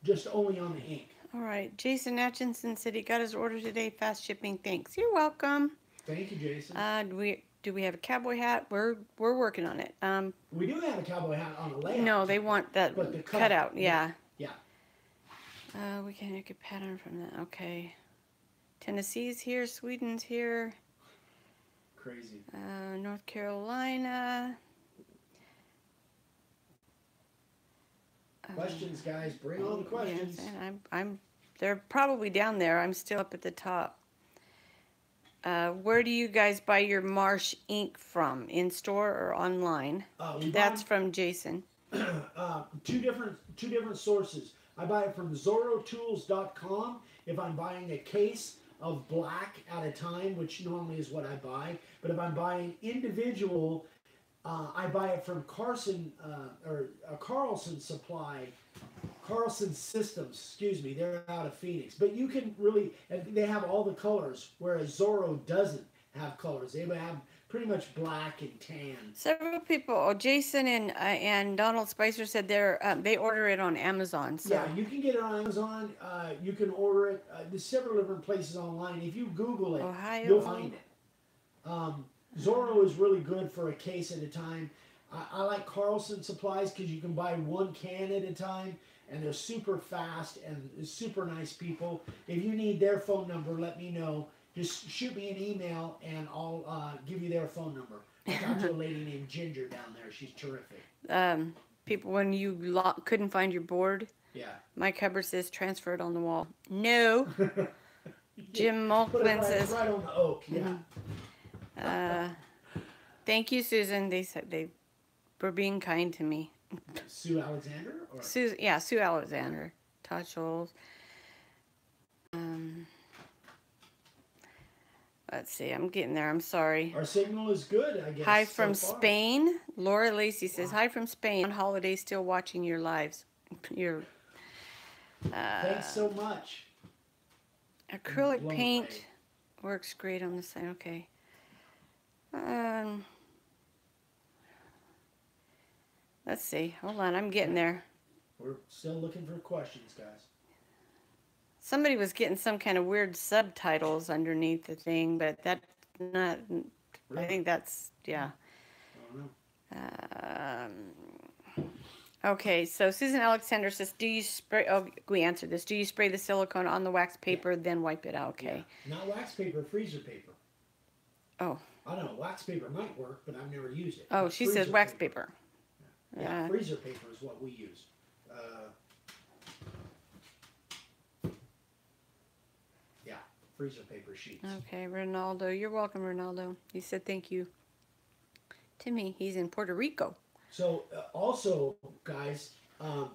just only on the ink. All right. Jason Atchison said he got his order today. Fast shipping. Thanks. You're welcome. Thank you, Jason. Uh, do we do we have a cowboy hat? We're we're working on it. Um, we do have a cowboy hat on the layout. no, they want that But the cut- cutout. Yeah. yeah. Uh, we can make a pattern from that. Okay. Tennessee's here. Sweden's here. Crazy. Uh, North Carolina. Questions, guys. Bring all the questions. Yes, and I'm, I'm, they're probably down there. I'm still up at the top. Uh, where do you guys buy your Marsh ink from? In store or online? Uh, That's buy, from Jason. uh, two different two different sources. I buy it from ZoroTools.com if I'm buying a case of black at a time, which normally is what I buy. But if I'm buying individual, uh, I buy it from Carson uh, or uh, Carlson Supply, Carlson Systems. Excuse me, they're out of Phoenix. But you can really they have all the colors, whereas Zoro doesn't have colors. They have pretty much black and tan. Several people, oh, Jason and uh, and Donald Spicer said they're um, they order it on Amazon. So Yeah, you can get it on Amazon. Uh, you can order it. Uh, there's several different places online. If you Google it, Ohio. you'll find it. Um, Zoro is really good for a case at a time. I, I like Carlson supplies because you can buy one can at a time, and they're super fast and super nice people. If you need their phone number, let me know. Just shoot me an email, and I'll uh, give you their phone number. I talked to a lady named Ginger down there. She's terrific. um, people, when you lo- couldn't find your board, Yeah. my cupboard says transfer it on the wall. No. Jim it says right on the oak. Yeah. Uh, thank you, Susan. They said they were being kind to me. Sue Alexander? Or? Susan, yeah, Sue Alexander, Todd Scholes. Um, let's see, I'm getting there. I'm sorry. Our signal is good, I guess. Hi from far. Spain. Laura Lacey says, "Hi from Spain. On holiday, still watching your lives. Your uh, Thanks so much. acrylic paint away. works great on the side. Okay. Um, let's see. Hold on, I'm getting there. We're still looking for questions, guys. Somebody was getting some kind of weird subtitles underneath the thing, but that's not. I think that's yeah. I don't know. Um, okay, so Susan Alexander says, "Do you spray?" Oh, we answered this. Do you spray the silicone on the wax paper, then wipe it out? Okay. Yeah. Not wax paper, freezer paper. Oh. I don't know. Wax paper might work, but I've never used it. Oh, she says wax paper. Yeah, Uh, freezer paper is what we use. Uh, yeah, freezer paper sheets. Okay, Ronaldo. You're welcome, Ronaldo. He said thank you to me. He's in Puerto Rico. So, uh, also, guys, um,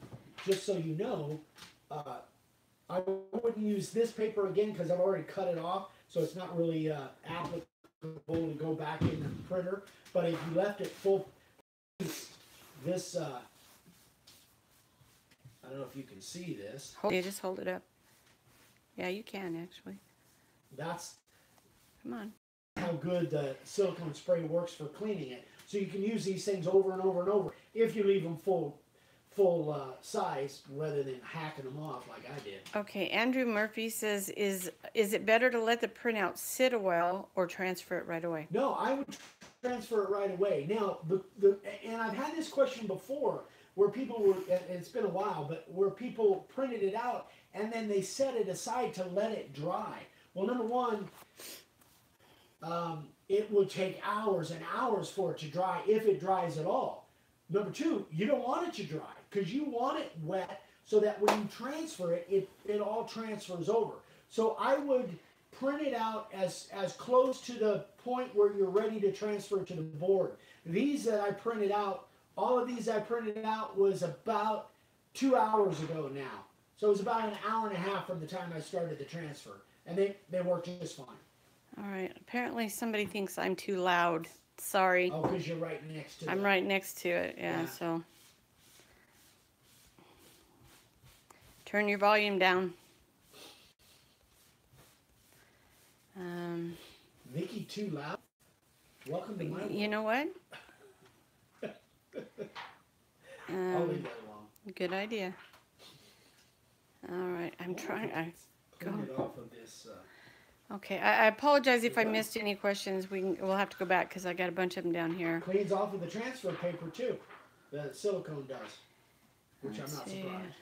just so you know, uh, I wouldn't use this paper again because I've already cut it off, so it's not really uh, applicable to go back in the printer. But if you left it full, this, uh, I don't know if you can see this. Hold, yeah, just hold it up. Yeah, you can actually. That's Come on. how good the silicone spray works for cleaning it. So you can use these things over and over and over if you leave them full, full uh, size rather than hacking them off like I did. Okay, Andrew Murphy says, "Is is it better to let the printout sit a while or transfer it right away?" No, I would transfer it right away. Now, the, the and I've had this question before where people were, and it's been a while, but where people printed it out and then they set it aside to let it dry. Well, number one, um, it will take hours and hours for it to dry if it dries at all. Number two, you don't want it to dry because you want it wet so that when you transfer it, it, it all transfers over. So I would print it out as, as close to the point where you're ready to transfer to the board. These that I printed out, all of these I printed out was about two hours ago now. So it was about an hour and a half from the time I started the transfer, and they they worked just fine. All right. Apparently somebody thinks I'm too loud. Sorry. Oh, because you're right next to. I'm the- right next to it. Yeah, Yeah. so. Turn your volume down. Um, Vicki too loud. Welcome to my. world. you know what? I'll Um, leave that alone. good idea. All right, I'm trying. I, go. it off of this. Uh, okay, I, I apologize if I missed any questions. We can, we'll have to go back because I got a bunch of them down here. cleans off of the transfer paper too. The silicone does, which Let's I'm not see. surprised.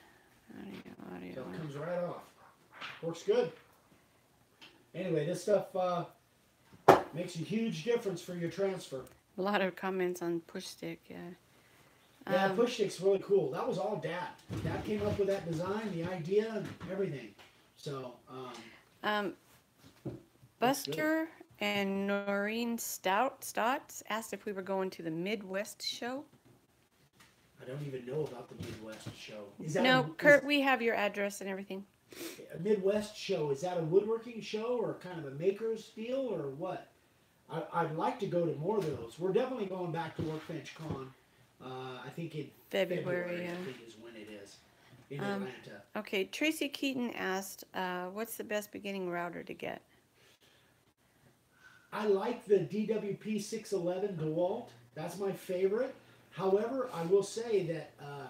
Audio, audio. So it comes right off. Works good. Anyway, this stuff uh, makes a huge difference for your transfer. A lot of comments on push stick. Yeah. Yeah, Um, push stick's really cool. That was all Dad. Dad came up with that design, the idea, everything. So, um, Um, Buster and Noreen Stout Stotts asked if we were going to the Midwest show. I don't even know about the Midwest show. Is that No, a, Kurt, we have your address and everything. a Midwest show? Is that a woodworking show or kind of a maker's deal or what? I, I'd like to go to more of those. We're definitely going back to Workbench Con. Uh, I think in February, I yeah. think is when it is in Um, Atlanta. Okay, Tracy Keaton asked, uh, what's the best beginning router to get? I like the DWP 611 DeWalt. That's my favorite. However, I will say that uh,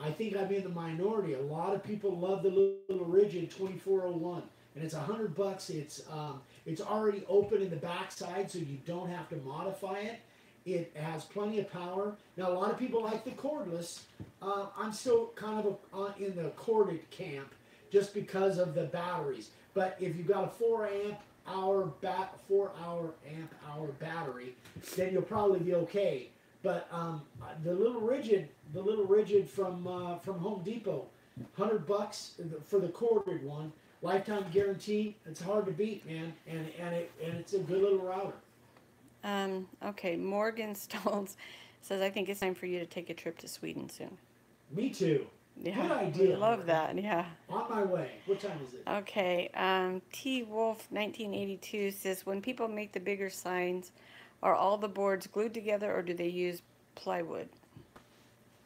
I think I'm in the minority. A lot of people love the little Ridgid 2401, and it's a hundred bucks. It's um, it's already open in the backside, so you don't have to modify it. It has plenty of power. Now, a lot of people like the cordless. Uh, I'm still kind of a, uh, in the corded camp just because of the batteries. But if you've got a four amp hour bat, four hour amp hour battery, then you'll probably be okay. But um, the little Ridgid, the little Ridgid from uh, from Home Depot, hundred bucks for the corded one, lifetime guarantee. It's hard to beat, man, and and it and it's a good little router. Um, okay, Morgan Stalls says, I think it's time for you to take a trip to Sweden soon. Me too. Yeah, idea, we love that. Yeah. On my way. What time is it? Okay, um, T Wolf 1982 says, when people make the bigger signs, are all the boards glued together or do they use plywood?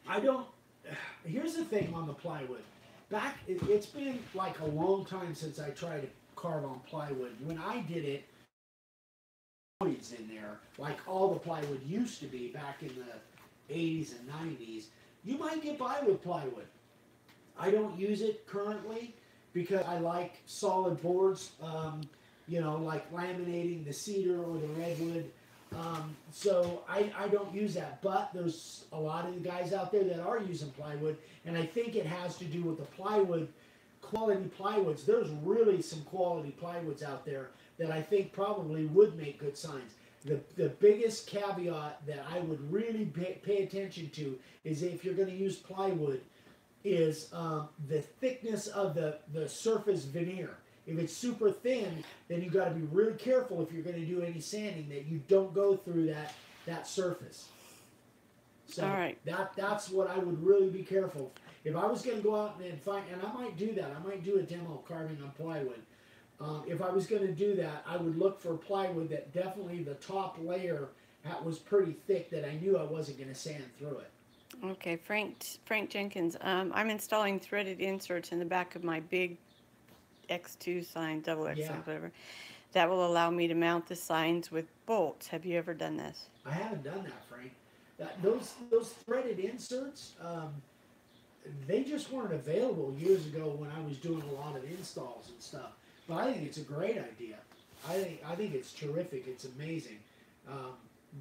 I don't. Here's the thing on the plywood. Back, it, it's been like a long time since I tried to carve on plywood. When I did it, voids in there, like all the plywood used to be back in the 80s and 90s. You might get by with plywood. I don't use it currently because I like solid boards. Um, you know, like laminating the cedar or the redwood. Um, so I, I don't use that, but there's a lot of the guys out there that are using plywood, and I think it has to do with the plywood quality plywoods. There's really some quality plywoods out there that I think probably would make good signs. The, the biggest caveat that I would really pay, pay attention to is if you're going to use plywood, is um, the thickness of the, the surface veneer. If it's super thin, then you got to be really careful if you're going to do any sanding that you don't go through that that surface. So All right. that that's what I would really be careful. If I was going to go out and find, and I might do that, I might do a demo carving on plywood. Um, if I was going to do that, I would look for plywood that definitely the top layer ha- was pretty thick that I knew I wasn't going to sand through it. Okay, Frank Frank Jenkins, um, I'm installing threaded inserts in the back of my big X2 sign, double X Yeah. sign, whatever. That will allow me to mount the signs with bolts. Have you ever done this? I haven't done that, Frank. That, those those threaded inserts, um, they just weren't available years ago when I was doing a lot of installs and stuff. But I think it's a great idea. I think I think it's terrific. It's amazing. Um,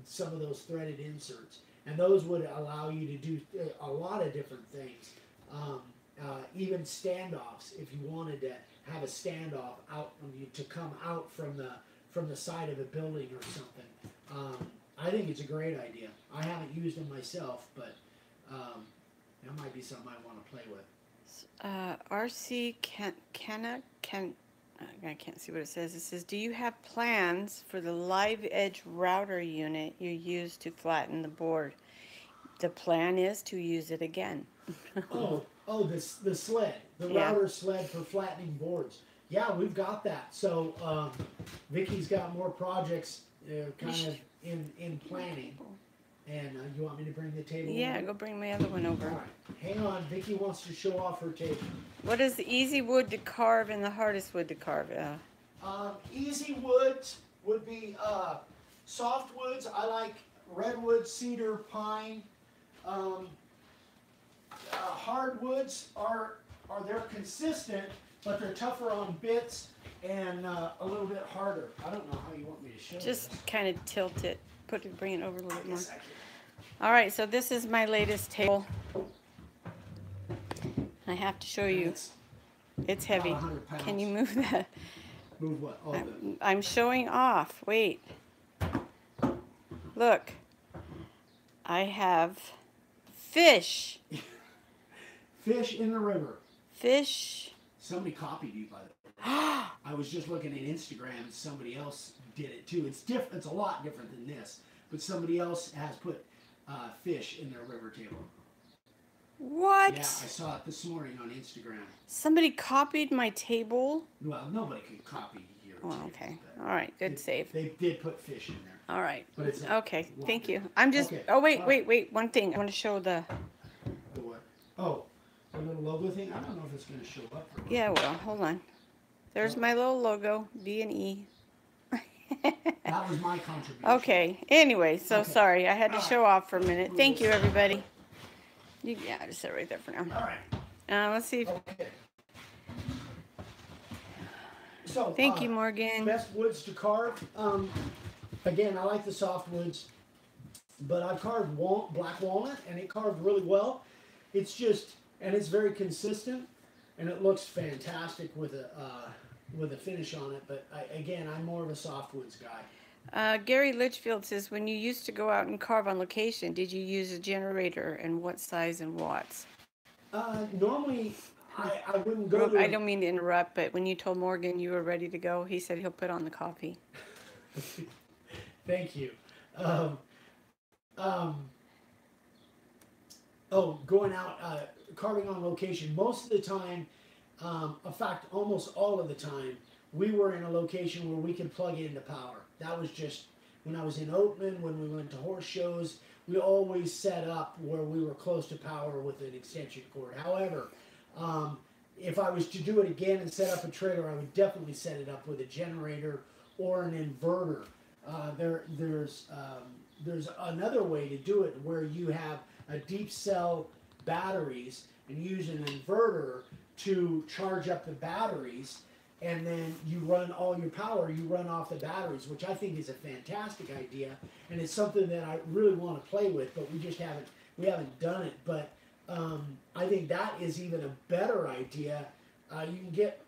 some of those threaded inserts, and those would allow you to do uh, a lot of different things. Um, uh, even standoffs, if you wanted to have a standoff out to come out from the from the side of a building or something. Um, I think it's a great idea. I haven't used them myself, but um, that might be something I want to play with. Uh, RC can Canna can I can't see what it says. It says, "Do you have plans for the live edge router unit you use to flatten the board?" The plan is to use it again. Oh, Oh, this the sled, the Yeah. router sled for flattening boards. Yeah, we've got that. So um, Vicki's got more projects, uh, kind of in in planning. And uh, you want me to bring the table? Yeah, over? go bring my other one over. right, hang on. Vicky wants to show off her table. What is the easy wood to carve and the hardest wood to carve? Uh, Um, easy woods would be uh, soft woods. I like redwood, cedar, pine. Um, uh, hardwoods are are they're consistent, but they're tougher on bits and uh, a little bit harder. I don't know how you want me to show just this. kind of tilt it, put it, bring it over a little bit more. Yes, I can. All right, so this is my latest table. I have to show you. It's It's heavy. Can you move that? move what? Oh, I'm, I'm showing off. Wait. Look. I have fish. fish in the river. Fish. Somebody copied you by the way. I was just looking at Instagram and somebody else did it too. It's different. It's a lot different than this, but somebody else has put uh, fish in their river table. What? Yeah, I saw it this morning on Instagram. Somebody copied my table? Well, nobody can copy your Well, table, okay. All right, good they- save. They did put fish in there. All right. But it's Okay, thank you. I'm just, Okay, oh, wait, all wait, right. wait, one thing. I want to show the, The what? Oh, the little logo thing. I don't know if it's going to show up. For yeah, well, hold on. There's my little logo, D and E. That was my contribution. Okay, anyway, so Okay. sorry, I had to All right. show off for a minute. Thank you, everybody. You, yeah, just sit right there for now. All right. Uh, let's see. if- Okay. So. Thank uh, you, Morgan. Best woods to carve. Um, again, I like the soft woods, but I've carved wal- black walnut, and it carved really well. It's just, and it's very consistent, and it looks fantastic with a uh, with a finish on it. But I, again, I'm more of a soft woods guy. Uh, Gary Litchfield says, when you used to go out and carve on location, did you use a generator and what size and watts? Uh, normally, I, I wouldn't go. I don't mean to interrupt, but when you told Morgan you were ready to go, he said he'll put on the coffee. Thank you. Um, um, oh, going out, uh, carving on location. Most of the time, um, in fact, almost all of the time, we were in a location where we could plug into power. That was just when I was in Oatman, when we went to horse shows, we always set up where we were close to power with an extension cord. However, um, if I was to do it again and set up a trailer, I would definitely set it up with a generator or an inverter. Uh, there, there's um, there's another way to do it where you have a deep cell batteries and use an inverter to charge up the batteries, and then you run all your power. You run off the batteries, which I think is a fantastic idea, and it's something that I really want to play with, but we just haven't we haven't done it. But um, I think that is even a better idea. Uh, you can get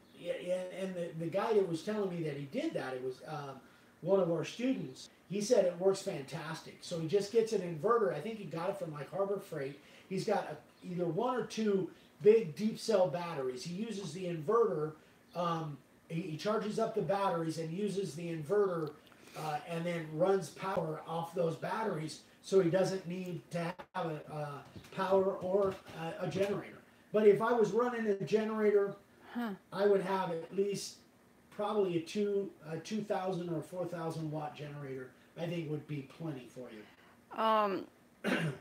and, the, the guy that was telling me that he did that, it was um, one of our students. He said it works fantastic. So he just gets an inverter. I think he got it from like Harbor Freight. He's got a, either one or two big deep cell batteries. He uses the inverter. Um, he, he charges up the batteries and uses the inverter uh, and then runs power off those batteries so he doesn't need to have a, uh, power or a, a generator. But if I was running a generator, Huh. I would have at least probably a two a two thousand or four thousand watt generator. I think would be plenty for you. Um,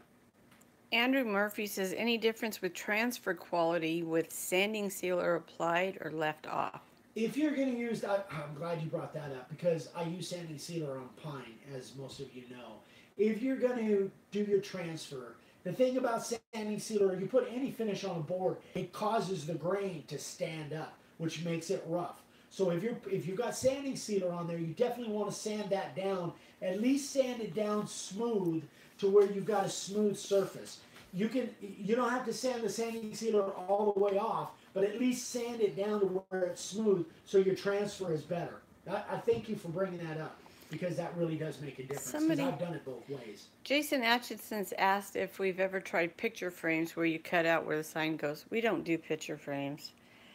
Andrew Murphy says, any difference with transfer quality with sanding sealer applied or left off? If you're going to use that, I'm glad you brought that up because I use sanding sealer on pine, as most of you know. If you're going to do your transfer, the thing about sanding sealer, you put any finish on a board, it causes the grain to stand up, which makes it rough. So if you're if you've got sanding sealer on there, you definitely want to sand that down. At least sand it down smooth to where you've got a smooth surface. You can you don't have to sand the sanding sealer all the way off, but at least sand it down to where it's smooth so your transfer is better. I, I thank you for bringing that up because that really does make a difference. Somebody- I've done it both ways. Jason Atchison's asked if we've ever tried picture frames where you cut out where the sign goes. We don't do picture frames.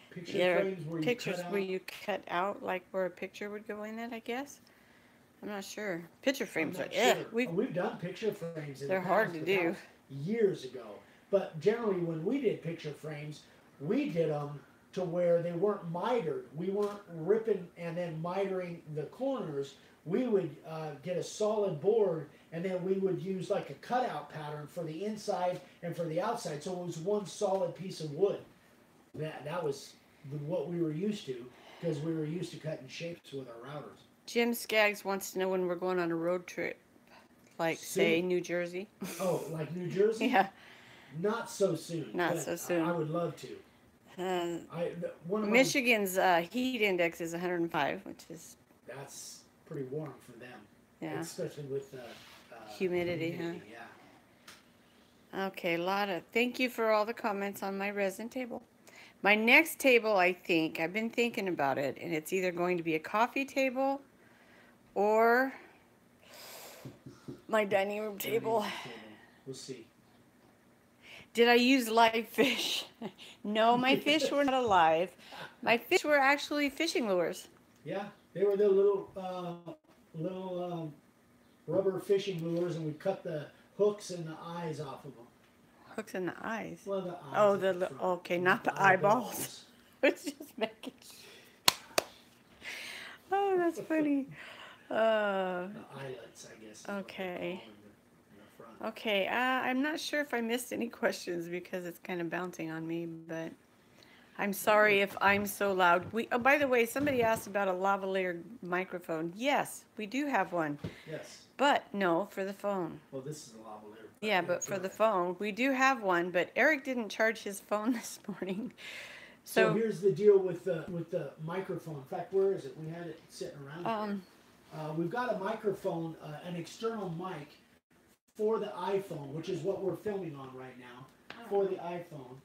Picture Yeah, frames where you Pictures cut out. where you cut out like where a picture would go in it, I guess. I'm not sure. Picture frames are, yeah, sure. we, We've done picture frames. In They're the hard to do. Years ago, But generally, when we did picture frames, we did them to where they weren't mitered. We weren't ripping and then mitering the corners. We would uh, get a solid board and then we would use like a cutout pattern for the inside and for the outside. So it was one solid piece of wood. That that was what we were used to because we were used to cutting shapes with our routers. Jim Skaggs wants to know when we're going on a road trip, like say New Jersey. Oh, like New Jersey? Yeah. Not so soon. Not so soon. I, would love to. Uh, I one of my, Michigan's uh, heat index is 105, which is That's pretty warm for them. yeah. Especially with uh, uh, Humidity, huh? Yeah. Okay, Lotta, thank you for all the comments on my resin table. My next table, I think, I've been thinking about it, and it's either going to be a coffee table or my dining room table. We'll see. Did I use live fish? no, my fish were not alive. My fish were actually fishing lures. Yeah, they were the little uh, little um, rubber fishing lures, and we cut the hooks and the eyes off of them. Hooks in the eyes. Well, the eyes Oh, the the okay, not the eyeballs. It's just making. Oh, that's funny. Uh, eyelets, I guess. is what they Okay. call them in the- in the front. okay, uh, I'm not sure if I missed any questions because it's kind of bouncing on me, but I'm sorry if I'm so loud. We, oh, by the way, somebody asked about a lavalier microphone. Yes, we do have one, Yes. but no, for the phone. Well, this is a lavalier. Yeah, but for the phone, we do have one, but Eric didn't charge his phone this morning. So, So, here's the deal with the with the microphone. In fact, where is it? We had it sitting around. um, Uh, we've got a microphone, uh, an external mic for the iPhone, which is what we're filming on right now. For the iPhone,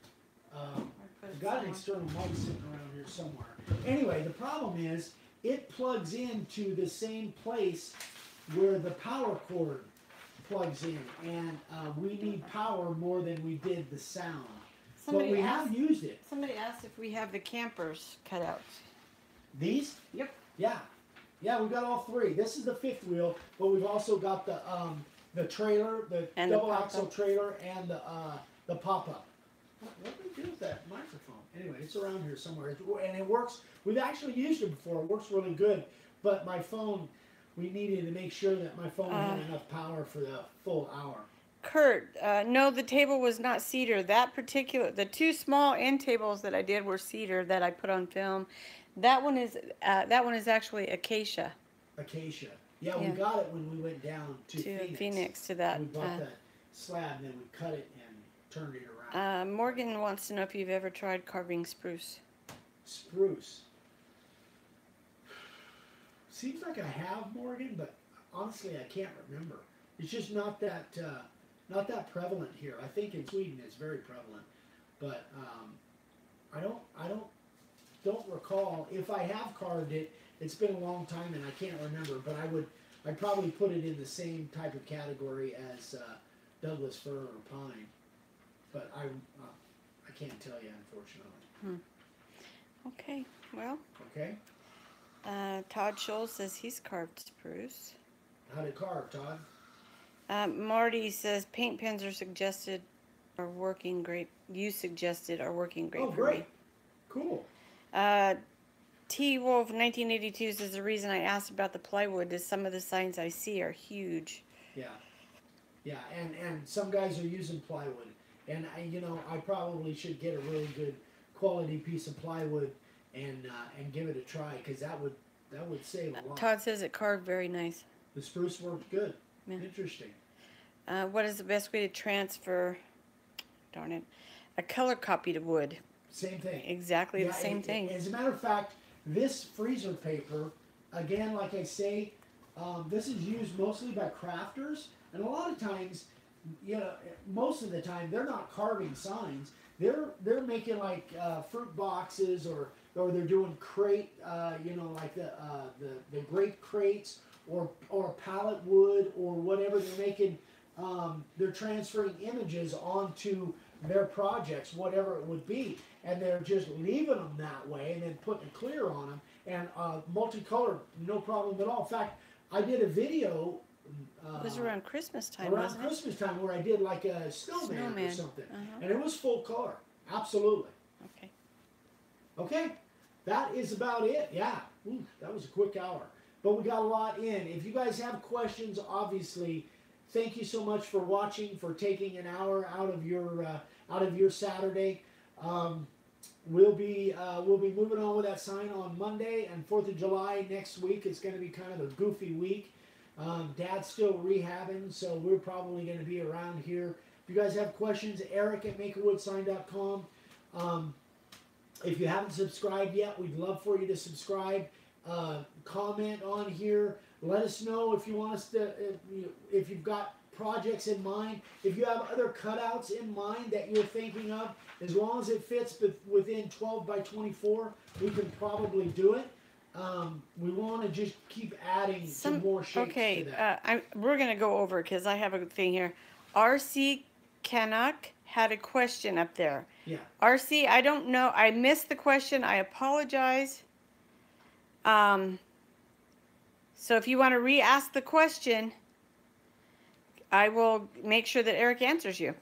um, we've got an external mic sitting around here somewhere. Anyway, the problem is it plugs into the same place where the power cord plugs in, and uh, we need power more than we did the sound. but somebody we asked, have used it. somebody asked if we have the campers cut out. These? Yep. Yeah. Yeah, we've got all three. This is the fifth wheel, but we've also got the um the trailer, the And the double axle trailer and the uh the pop up. What, what do we do with that microphone? Anyway, it's around here somewhere. And it works we've actually used it before. It works really good. But my phone we needed to make sure that my phone had Uh. enough power for the full hour. Kurt, uh, no, the table was not cedar. That particular, the two small end tables that I did were cedar that I put on film. That one is, uh, that one is actually acacia Acacia. Yeah, we Yeah. got it when we went down to, to Phoenix. Phoenix, to that. We bought uh, that slab and then we cut it and turned it around. Uh, Morgan wants to know if you've ever tried carving spruce. Spruce. Seems like I have Morgan, but honestly, I can't remember. It's just not that uh, not that prevalent here. I think in Sweden it's very prevalent, but um, I don't I don't don't recall if I have carved it. It's been a long time and I can't remember, but I would I'd probably put it in the same type of category as uh, Douglas fir or pine, but I uh, I can't tell you unfortunately. Hmm. Okay, well, Okay. uh, Todd Scholl says he's carved spruce. How to carve, Todd? Uh, Marty says paint pens are suggested are working great. You suggested are working great oh, great. me. Cool. Uh, T Wolf 1982 says the reason I asked about the plywood is some of the signs I see are huge. Yeah. Yeah, and and some guys are using plywood, and I, you know, I probably should get a really good quality piece of plywood and uh, and give it a try because that would that would save a lot. Todd says it carved very nice. The spruce worked good. Yeah. Interesting. Uh, what is the best way to transfer? Darn it, a color copy to wood. Same thing. Exactly Yeah, the same it- it- thing. As a matter of fact, this freezer paper, again, like I say, um, this is used mostly by crafters, and a lot of times, you know, most of the time they're not carving signs. They're they're making like uh, fruit boxes, or or they're doing crate, uh, you know, like the uh, the the grape crates, or or pallet wood, or whatever. They're making. Um, they're transferring images onto their projects, whatever it would be, and they're just leaving them that way and then putting a clear on them and uh, multicolored, no problem at all. In fact, I did a video uh, It was around Christmas time, around wasn't it? Christmas time where I did like a snowman, or something, Uh-huh. and it was full color. Absolutely. Okay. Okay, that is about it. Yeah, Ooh, that was a quick hour, but we got a lot in. If you guys have questions, obviously, thank you so much for watching, for taking an hour out of your uh, out of your Saturday. Um, we'll be uh, we'll be moving on with that sign on Monday and Fourth of July next week. It's going to be kind of a goofy week. Um, Dad's still rehabbing, so we're probably going to be around here. If you guys have questions, Eric at MakeAWoodSign.com. Um, if you haven't subscribed yet, we'd love for you to subscribe. Uh, comment on here. Let us know if you want us to, if, you, if you've got projects in mind. If you have other cutouts in mind that you're thinking of, as long as it fits within 12 by 24, we can probably do it. Um, we want to just keep adding Some- some more shapes Okay, to that. uh, I, we're gonna go over, cause I have a thing here. RC Canuck had a question up there. Yeah. RC, I don't know, I missed the question, I apologize. Um, so if you wanna re-ask the question, I will make sure that Eric answers you.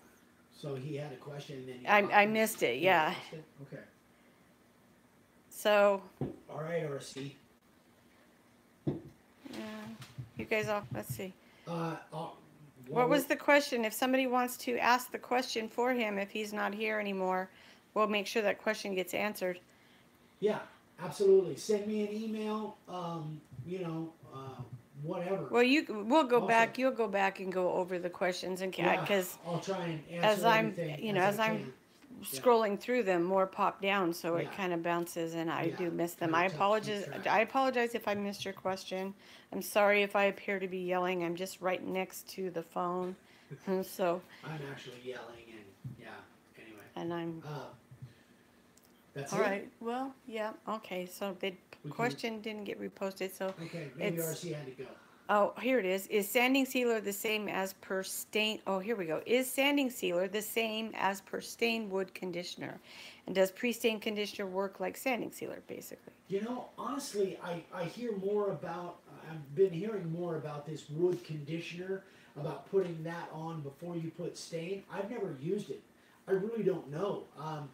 So he had a question and then you I, I missed it, yeah. it? Okay. So, All right, RC. yeah, you guys all, let's see. Uh, uh, What was the question? If somebody wants to ask the question for him, if he's not here anymore, we'll make sure that question gets answered. Yeah, absolutely. Send me an email. Um, you know, uh, whatever. Well, you, we'll go Also- back, you'll go back and go over the questions and, Yeah, because I'll try and answer as I'm- you know, as, as I'm. Yeah. scrolling through them, more pop down, so it kind of bounces and I Yeah, do miss them. I tough to keep apologize. I apologize if I missed your question. I'm sorry if I appear to be yelling, I'm just right next to the phone. So, I'm actually yelling and yeah. Anyway, and I'm, uh, that's all it. right, well, yeah, okay, so the We can- question didn't get reposted, so Okay, maybe It's- RC had to go. Oh, here it is. Is sanding sealer the same as pre-stain? Oh, here we go. Is sanding sealer the same as pre-stain wood conditioner? And does pre-stain conditioner work like sanding sealer, basically? You know, honestly, I, I hear more about, I've been hearing more about this wood conditioner, about putting that on before you put stain. I've never used it. I really don't know. Um,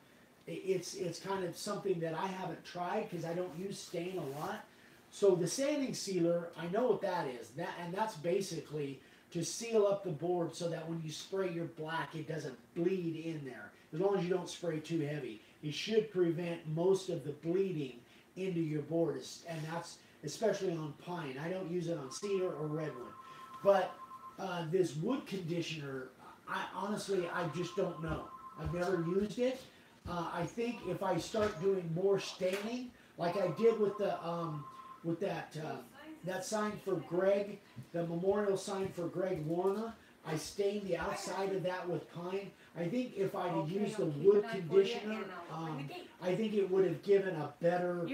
it's, it's kind of something that I haven't tried because I don't use stain a lot. So the sanding sealer, I know what that is. That and that's basically to seal up the board so that when you spray your black, it doesn't bleed in there. As long as you don't spray too heavy, it should prevent most of the bleeding into your board, and that's especially on pine. I don't use it on cedar or redwood, but uh, this wood conditioner, I honestly I just don't know. I've never used it. Uh, I think if I start doing more staining, like I did with the um, with that uh, that sign for Greg, the memorial sign for Greg Warner, I stained the outside of that with pine. I think if I had used the wood conditioner, um, I think it would have given a better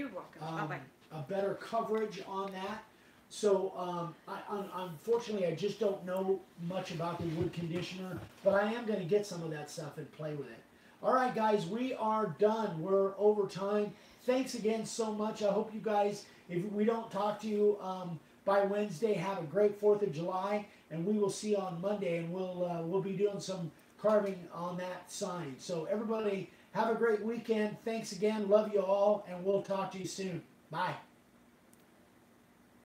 um, a better coverage on that. So um, I, un- unfortunately, I just don't know much about the wood conditioner, but I am going to get some of that stuff and play with it. All right, guys, we are done. We're over time. Thanks again so much. I hope you guys, if we don't talk to you um, by Wednesday, have a great Fourth of July, and we will see you on Monday, and we'll uh, we'll be doing some carving on that sign. So everybody, have a great weekend. Thanks again. Love you all, and we'll talk to you soon. Bye.